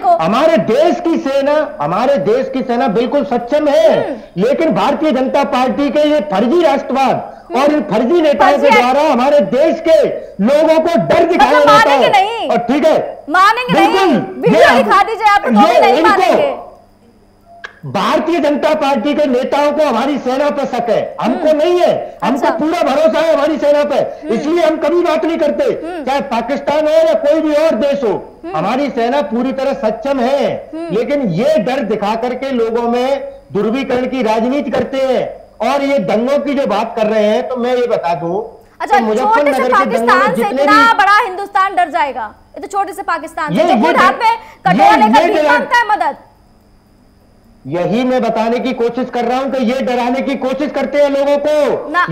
वो
हमारे देश की सेना हमारे देश की सेना बिल्कुल सक्षम है।
हम्म।
लेकिन भारतीय जनता पार्टी के ये फर्जी राष्ट्रवाद और इन फर्जी नेताओं के द्वारा हमारे देश के लोगों को डर दिखाया
मतलब मानेंगे नहीं।
और ठीक है।
मानेंगे नहीं। वीडियो दिखा दीजिए आप तो भी नहीं मानेंगे।
भारतीय जनता पार्टी के नेताओं को हमारी सेना पर शक है। हमको नहीं है। हमको
अच्छा।
पूरा भरोसा है हमारी सेना पर। इसलिए हम कभी बात नहीं करते। चाहे पाकिस्तान हो या कोई भी और देश हो हमारी सेना पूरी तरह सक्षम है। लेकिन ये डर दिखा करके लोगों में ध्रुवीकरण की राजनीति करते हैं। और ये दंगों की जो बात कर रहे हैं तो मैं ये बता दूँ
अच्छा छोटे से पाकिस्तान से इतना बड़ा हिंदुस्तान डर जाएगा। ये तो छोटे से पाकिस्तान से हाथ में कटोरा लेकर माँगता है मदद।
यही मैं बताने की कोशिश कर रहा हूँ कि ये डराने की कोशिश करते हैं लोगों को।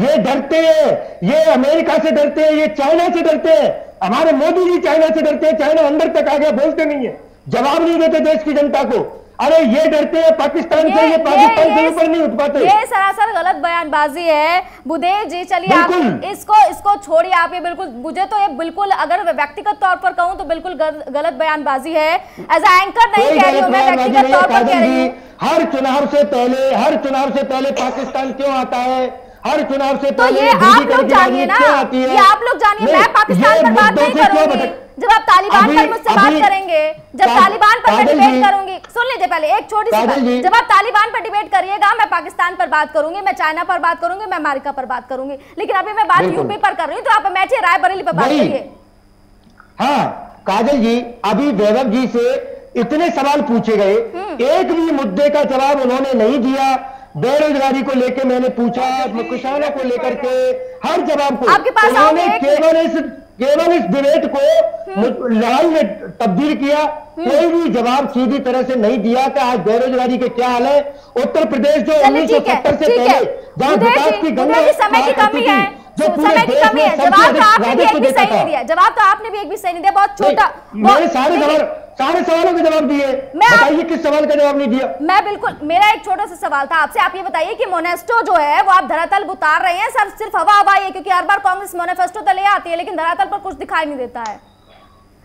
ये डरते हैं। ये अमेरिका से डरते हैं ये चाइना से डरते हैं। हमारे मोदी जी चाइना से डरते हैं चाइना अंदर तक आ गया बोलते नहीं है। जवाब नहीं देते देश की जनता को। अरे ये डरते हैं पाकिस्तान से ये पाकिस्तान से ऊपर नहीं उठ पाते।
ये सरासर गलत बयानबाजी है। बुदेव जी चलिए आप इसको इसको छोड़िए आप ये बिल्कुल। मुझे तो ये बिल्कुल अगर व्यक्तिगत तौर पर कहूँ तो बिल्कुल गलत बयानबाजी है। एज एंकर नहीं कह रही हूँ मैं व्यक्तिगत तौर पर कह रही हूँ।
हर चुनाव से पहले हर चुनाव से पहले पाकिस्तान क्यों आता है? हर चुनाव से
तो
पहले
ये आप लोग जानिए ना। ये आप लोग जानिए। मैं पाकिस्तान पर बात नहीं करूँगी। जब आप तालिबान पर मुझसे बात करेंगे जब तालिबान पर मैं डिबेट करूँगी सुन लीजिए पहले एक छोटी सी बात। जब आप तालिबान पर डिबेट करिएगा मैं पाकिस्तान पर बात करूँगी मैं चाइना पर बात करूँगी मैं अमेरिका पर बात करूँगी। लेकिन अभी मैं बात यूपी पर कर रही हूँ तो आप बैठिए रायबरेली पर बात। करिए।
हाँ काजल जी अभी वैभव जी से इतने सवाल पूछे गए।
हम्म।
एक भी मुद्दे का जवाब उन्होंने नहीं दिया। बेरोजगारी को लेकर मैंने पूछा किसानों को लेकर के हर जवाब को।
आपके पास
उन्होंने केवल इस केवल इस डिबेट को
हम्म।
लड़ाई में तब्दील किया कोई भी जवाब सीधी तरह से नहीं दिया कि आज बेरोजगारी के क्या हाल है। उत्तर प्रदेश जो उन्नीस सौ
सत्तर से
पहले जहाँ विकास की गंगा
समय की कमी है।
जो पूरे
समय की कमी है। जवाब तो आपने भी एक भी सही नहीं दिया। जवाब तो आपने भी एक भी सही नहीं दिया। बहुत छोटा
मैंने सारे सवाल सारे सवालों के जवाब दिए।
मैं आप-
बताइए किस सवाल का जवाब नहीं दिया?
मैं बिल्कुल मेरा एक छोटा सा सवाल था आपसे। आप ये बताइए कि मोनेस्टो जो है वो आप धरातल उतार रहे हैं सर सिर्फ़ हवा हवा है क्योंकि हर बार कांग्रेस मोनेफेस्टो तो ले आती है लेकिन धरातल पर कुछ दिखाई नहीं देता है।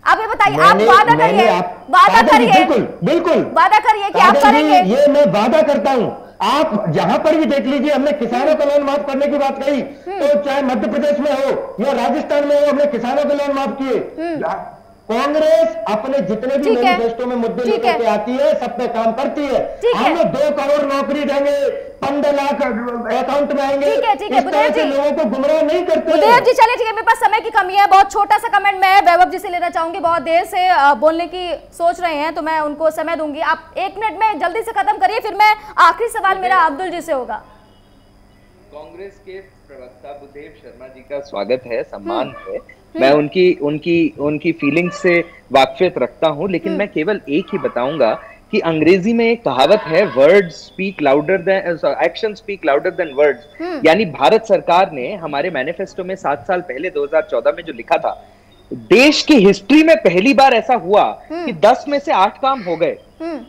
आप ये बताइए आप वादा करिए वादा करिए।
बिल्कुल बिल्कुल।
वादा करिए कि आप करेंगे।
ये मैं वादा करता हूँ। आप जहाँ पर भी देख लीजिए हमने किसानों का लोन माफ़ करने की बात कही।
हम्म।
तो चाहे मध्य प्रदेश में हो या राजस्थान में हो हमने किसानों के लोन माफ़ किए। कांग्रेस अपने जितने भी
हम्म।
मैनिफेस्टो में मुद्दे लेकर के आती है सब पे काम करती है। हम दो करोड़ नौकरी देंगे पंद्रह लाख अकाउंट में आएँगे।
ठीक है, ठीक है, जी।
लोगों को गुमराह नहीं करते
जी चलिए ठीक है मेरे पास समय की कमी है। बहुत छोटा सा कमेंट मैं वैभव जी से लेना चाहूँगी। बहुत देर से बोलने की सोच रहे हैं तो मैं उनको समय दूँगी। आप एक मिनट में जल्दी से खत्म करिए फिर मैं आखिरी सवाल मेरा अब्दुल जी से होगा।
कांग्रेस के प्रवक्ता बुधेव शर्मा जी का स्वागत है सम्मान है। मैं उनकी उनकी उनकी फीलिंग्स से वाकफियत रखता हूँ लेकिन मैं केवल एक ही बताऊँगा कि अंग्रेज़ी में एक कहावत है words speak louder than action speak louder than words यानी भारत सरकार ने हमारे मैनिफेस्टो में सात साल पहले 2014 में जो लिखा था देश की हिस्ट्री में पहली बार ऐसा हुआ कि 10 में से आठ काम हो गए।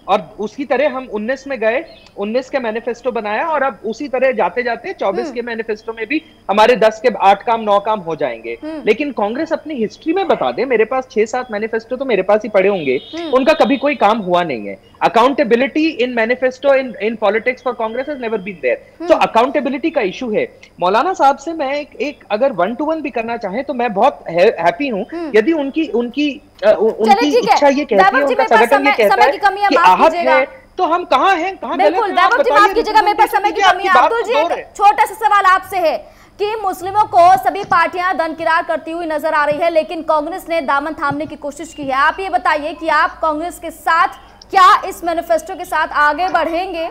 और उसी तरह हम 19 में गए 19 के मैनिफेस्टो बनाया और अब उसी तरह जाते जाते 24 के मैनिफेस्टो में भी हमारे 10 के आठ काम नौ काम हो जाएँगे। लेकिन कांग्रेस अपनी हिस्ट्री में बता दे मेरे पास 6-7 मैनिफेस्टो तो मेरे पास ही पड़े होंगे। उनका कभी कोई काम हुआ नहीं है। Accountability in manifesto in in politics for Congress has never been there so accountability का इशू है मौलाना साहब से मैं एक, एक अगर वन टू वन भी करना चाहे तो मैं बहुत हैप्पी हूँ। यदि उनकी उनकी उ- उनकी इच्छा ये कहती है उनका संगठन ये कहता है
की
आहत है तो हम कहाँ हैं कहाँ
बिल्कुल
हैं? आप
वैभव जी
बताइए,
माफ़ कीजिएगा मेरे पास समय की कमी है। अब्दुल जी एक छोटा सा सवाल आपसे है कि मुस्लिमों को सभी पार्टियाँ दनकिरार करती हुई नज़र आ रही है लेकिन कांग्रेस ने दामन थामने की कोशिश की है। आप ये बताइए कि आप कांग्रेस के साथ क्या इस मैनिफेस्टो के साथ आगे बढ़ेंगे?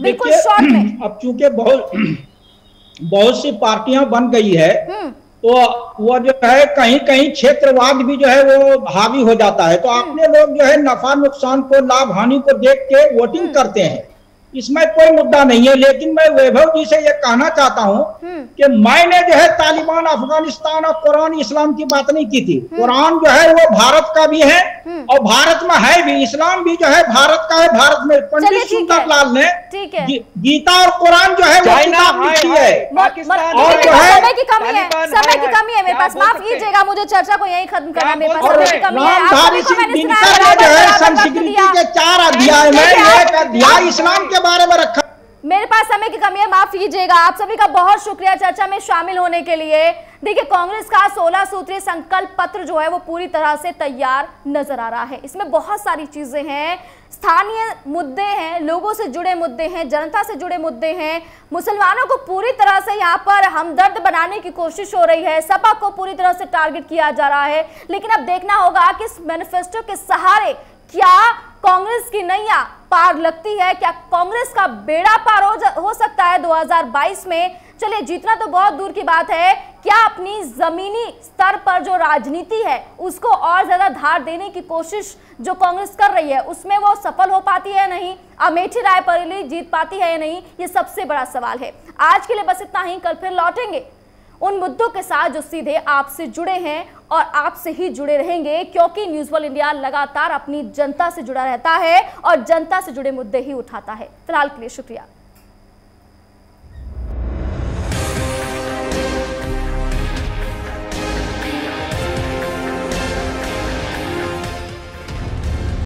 बिल्कुल शॉर्ट में।
अब चूँकि बहुत बहुत सी पार्टियाँ बन गई है
हम्म।
तो वो जो है कहीं कहीं क्षेत्रवाद भी जो है वो हावी हो जाता है। तो अपने लोग जो है नफा नुकसान को लाभ हानि को देख के वोटिंग करते हैं। इसमें कोई मुद्दा नहीं है लेकिन मैं वैभव जी से ये कहना चाहता हूँ
हम्म।
कि मैंने जो है तालिबान अफ़गानिस्तान और कुरान इस्लाम की बात नहीं की थी। कुरान जो है वो भारत का भी है और भारत में है भी इस्लाम भी जो है भारत का है भारत में पंडित सुंदर लाल ने गी- गीता और कुरान जो है वो किताब लिखी है। और जो है,
समय की कमी है। समय की कमी है। मेरे पास माफ़ कीजिएगा मुझे चर्चा को यहीं खत्म करना मेरे पास समय की कमी है।
जो है संस्कृति के चार अध्याय में एक अध्याय इस्लाम के बारे में रखा।
मेरे पास समय की कमी है, माफ़ कीजिएगा। आप सभी का बहुत शुक्रिया चर्चा में शामिल होने के लिए। देखिए, कांग्रेस का 16 सूत्रीय संकल्प पत्र जो है, वो पूरी तरह से तैयार नज़र आ रहा है। इसमें बहुत सारी चीज़ें हैं। स्थानीय मुद्दे हैं, लोगों से जुड़े मुद्दे हैं, जनता से जुड़े मुद्दे हैं। मुसलमानों को पूरी तरह से यहाँ पर हमदर्द बनाने की कोशिश हो रही है। सपा को पूरी तरह से टारगेट किया जा रहा है। लेकिन अब देखना होगा कि इस मैनिफेस्टो के सहारे क्या कांग्रेस की नैया पार लगती है। क्या कांग्रेस का बेड़ा पार हो, हो सकता है 2022 में? चलिए जीतना तो बहुत दूर की बात है। क्या अपनी जमीनी स्तर पर जो राजनीति है उसको और ज़्यादा धार देने की कोशिश जो कांग्रेस कर रही है उसमें वो सफल हो पाती है नहीं? अमेठी रायबरेली जीत पाती है या नहीं? ये सबसे बड़ा सवाल है। आज के लिए बस इतना ही। कल फिर लौटेंगे। उन मुद्दों के साथ जो सीधे आपसे जुड़े हैं और आपसे ही जुड़े रहेंगे, क्योंकि न्यूज़ वर्ल्ड इंडिया लगातार अपनी जनता से जुड़ा रहता है और जनता से जुड़े मुद्दे ही उठाता है। फ़िलहाल के लिए शुक्रिया।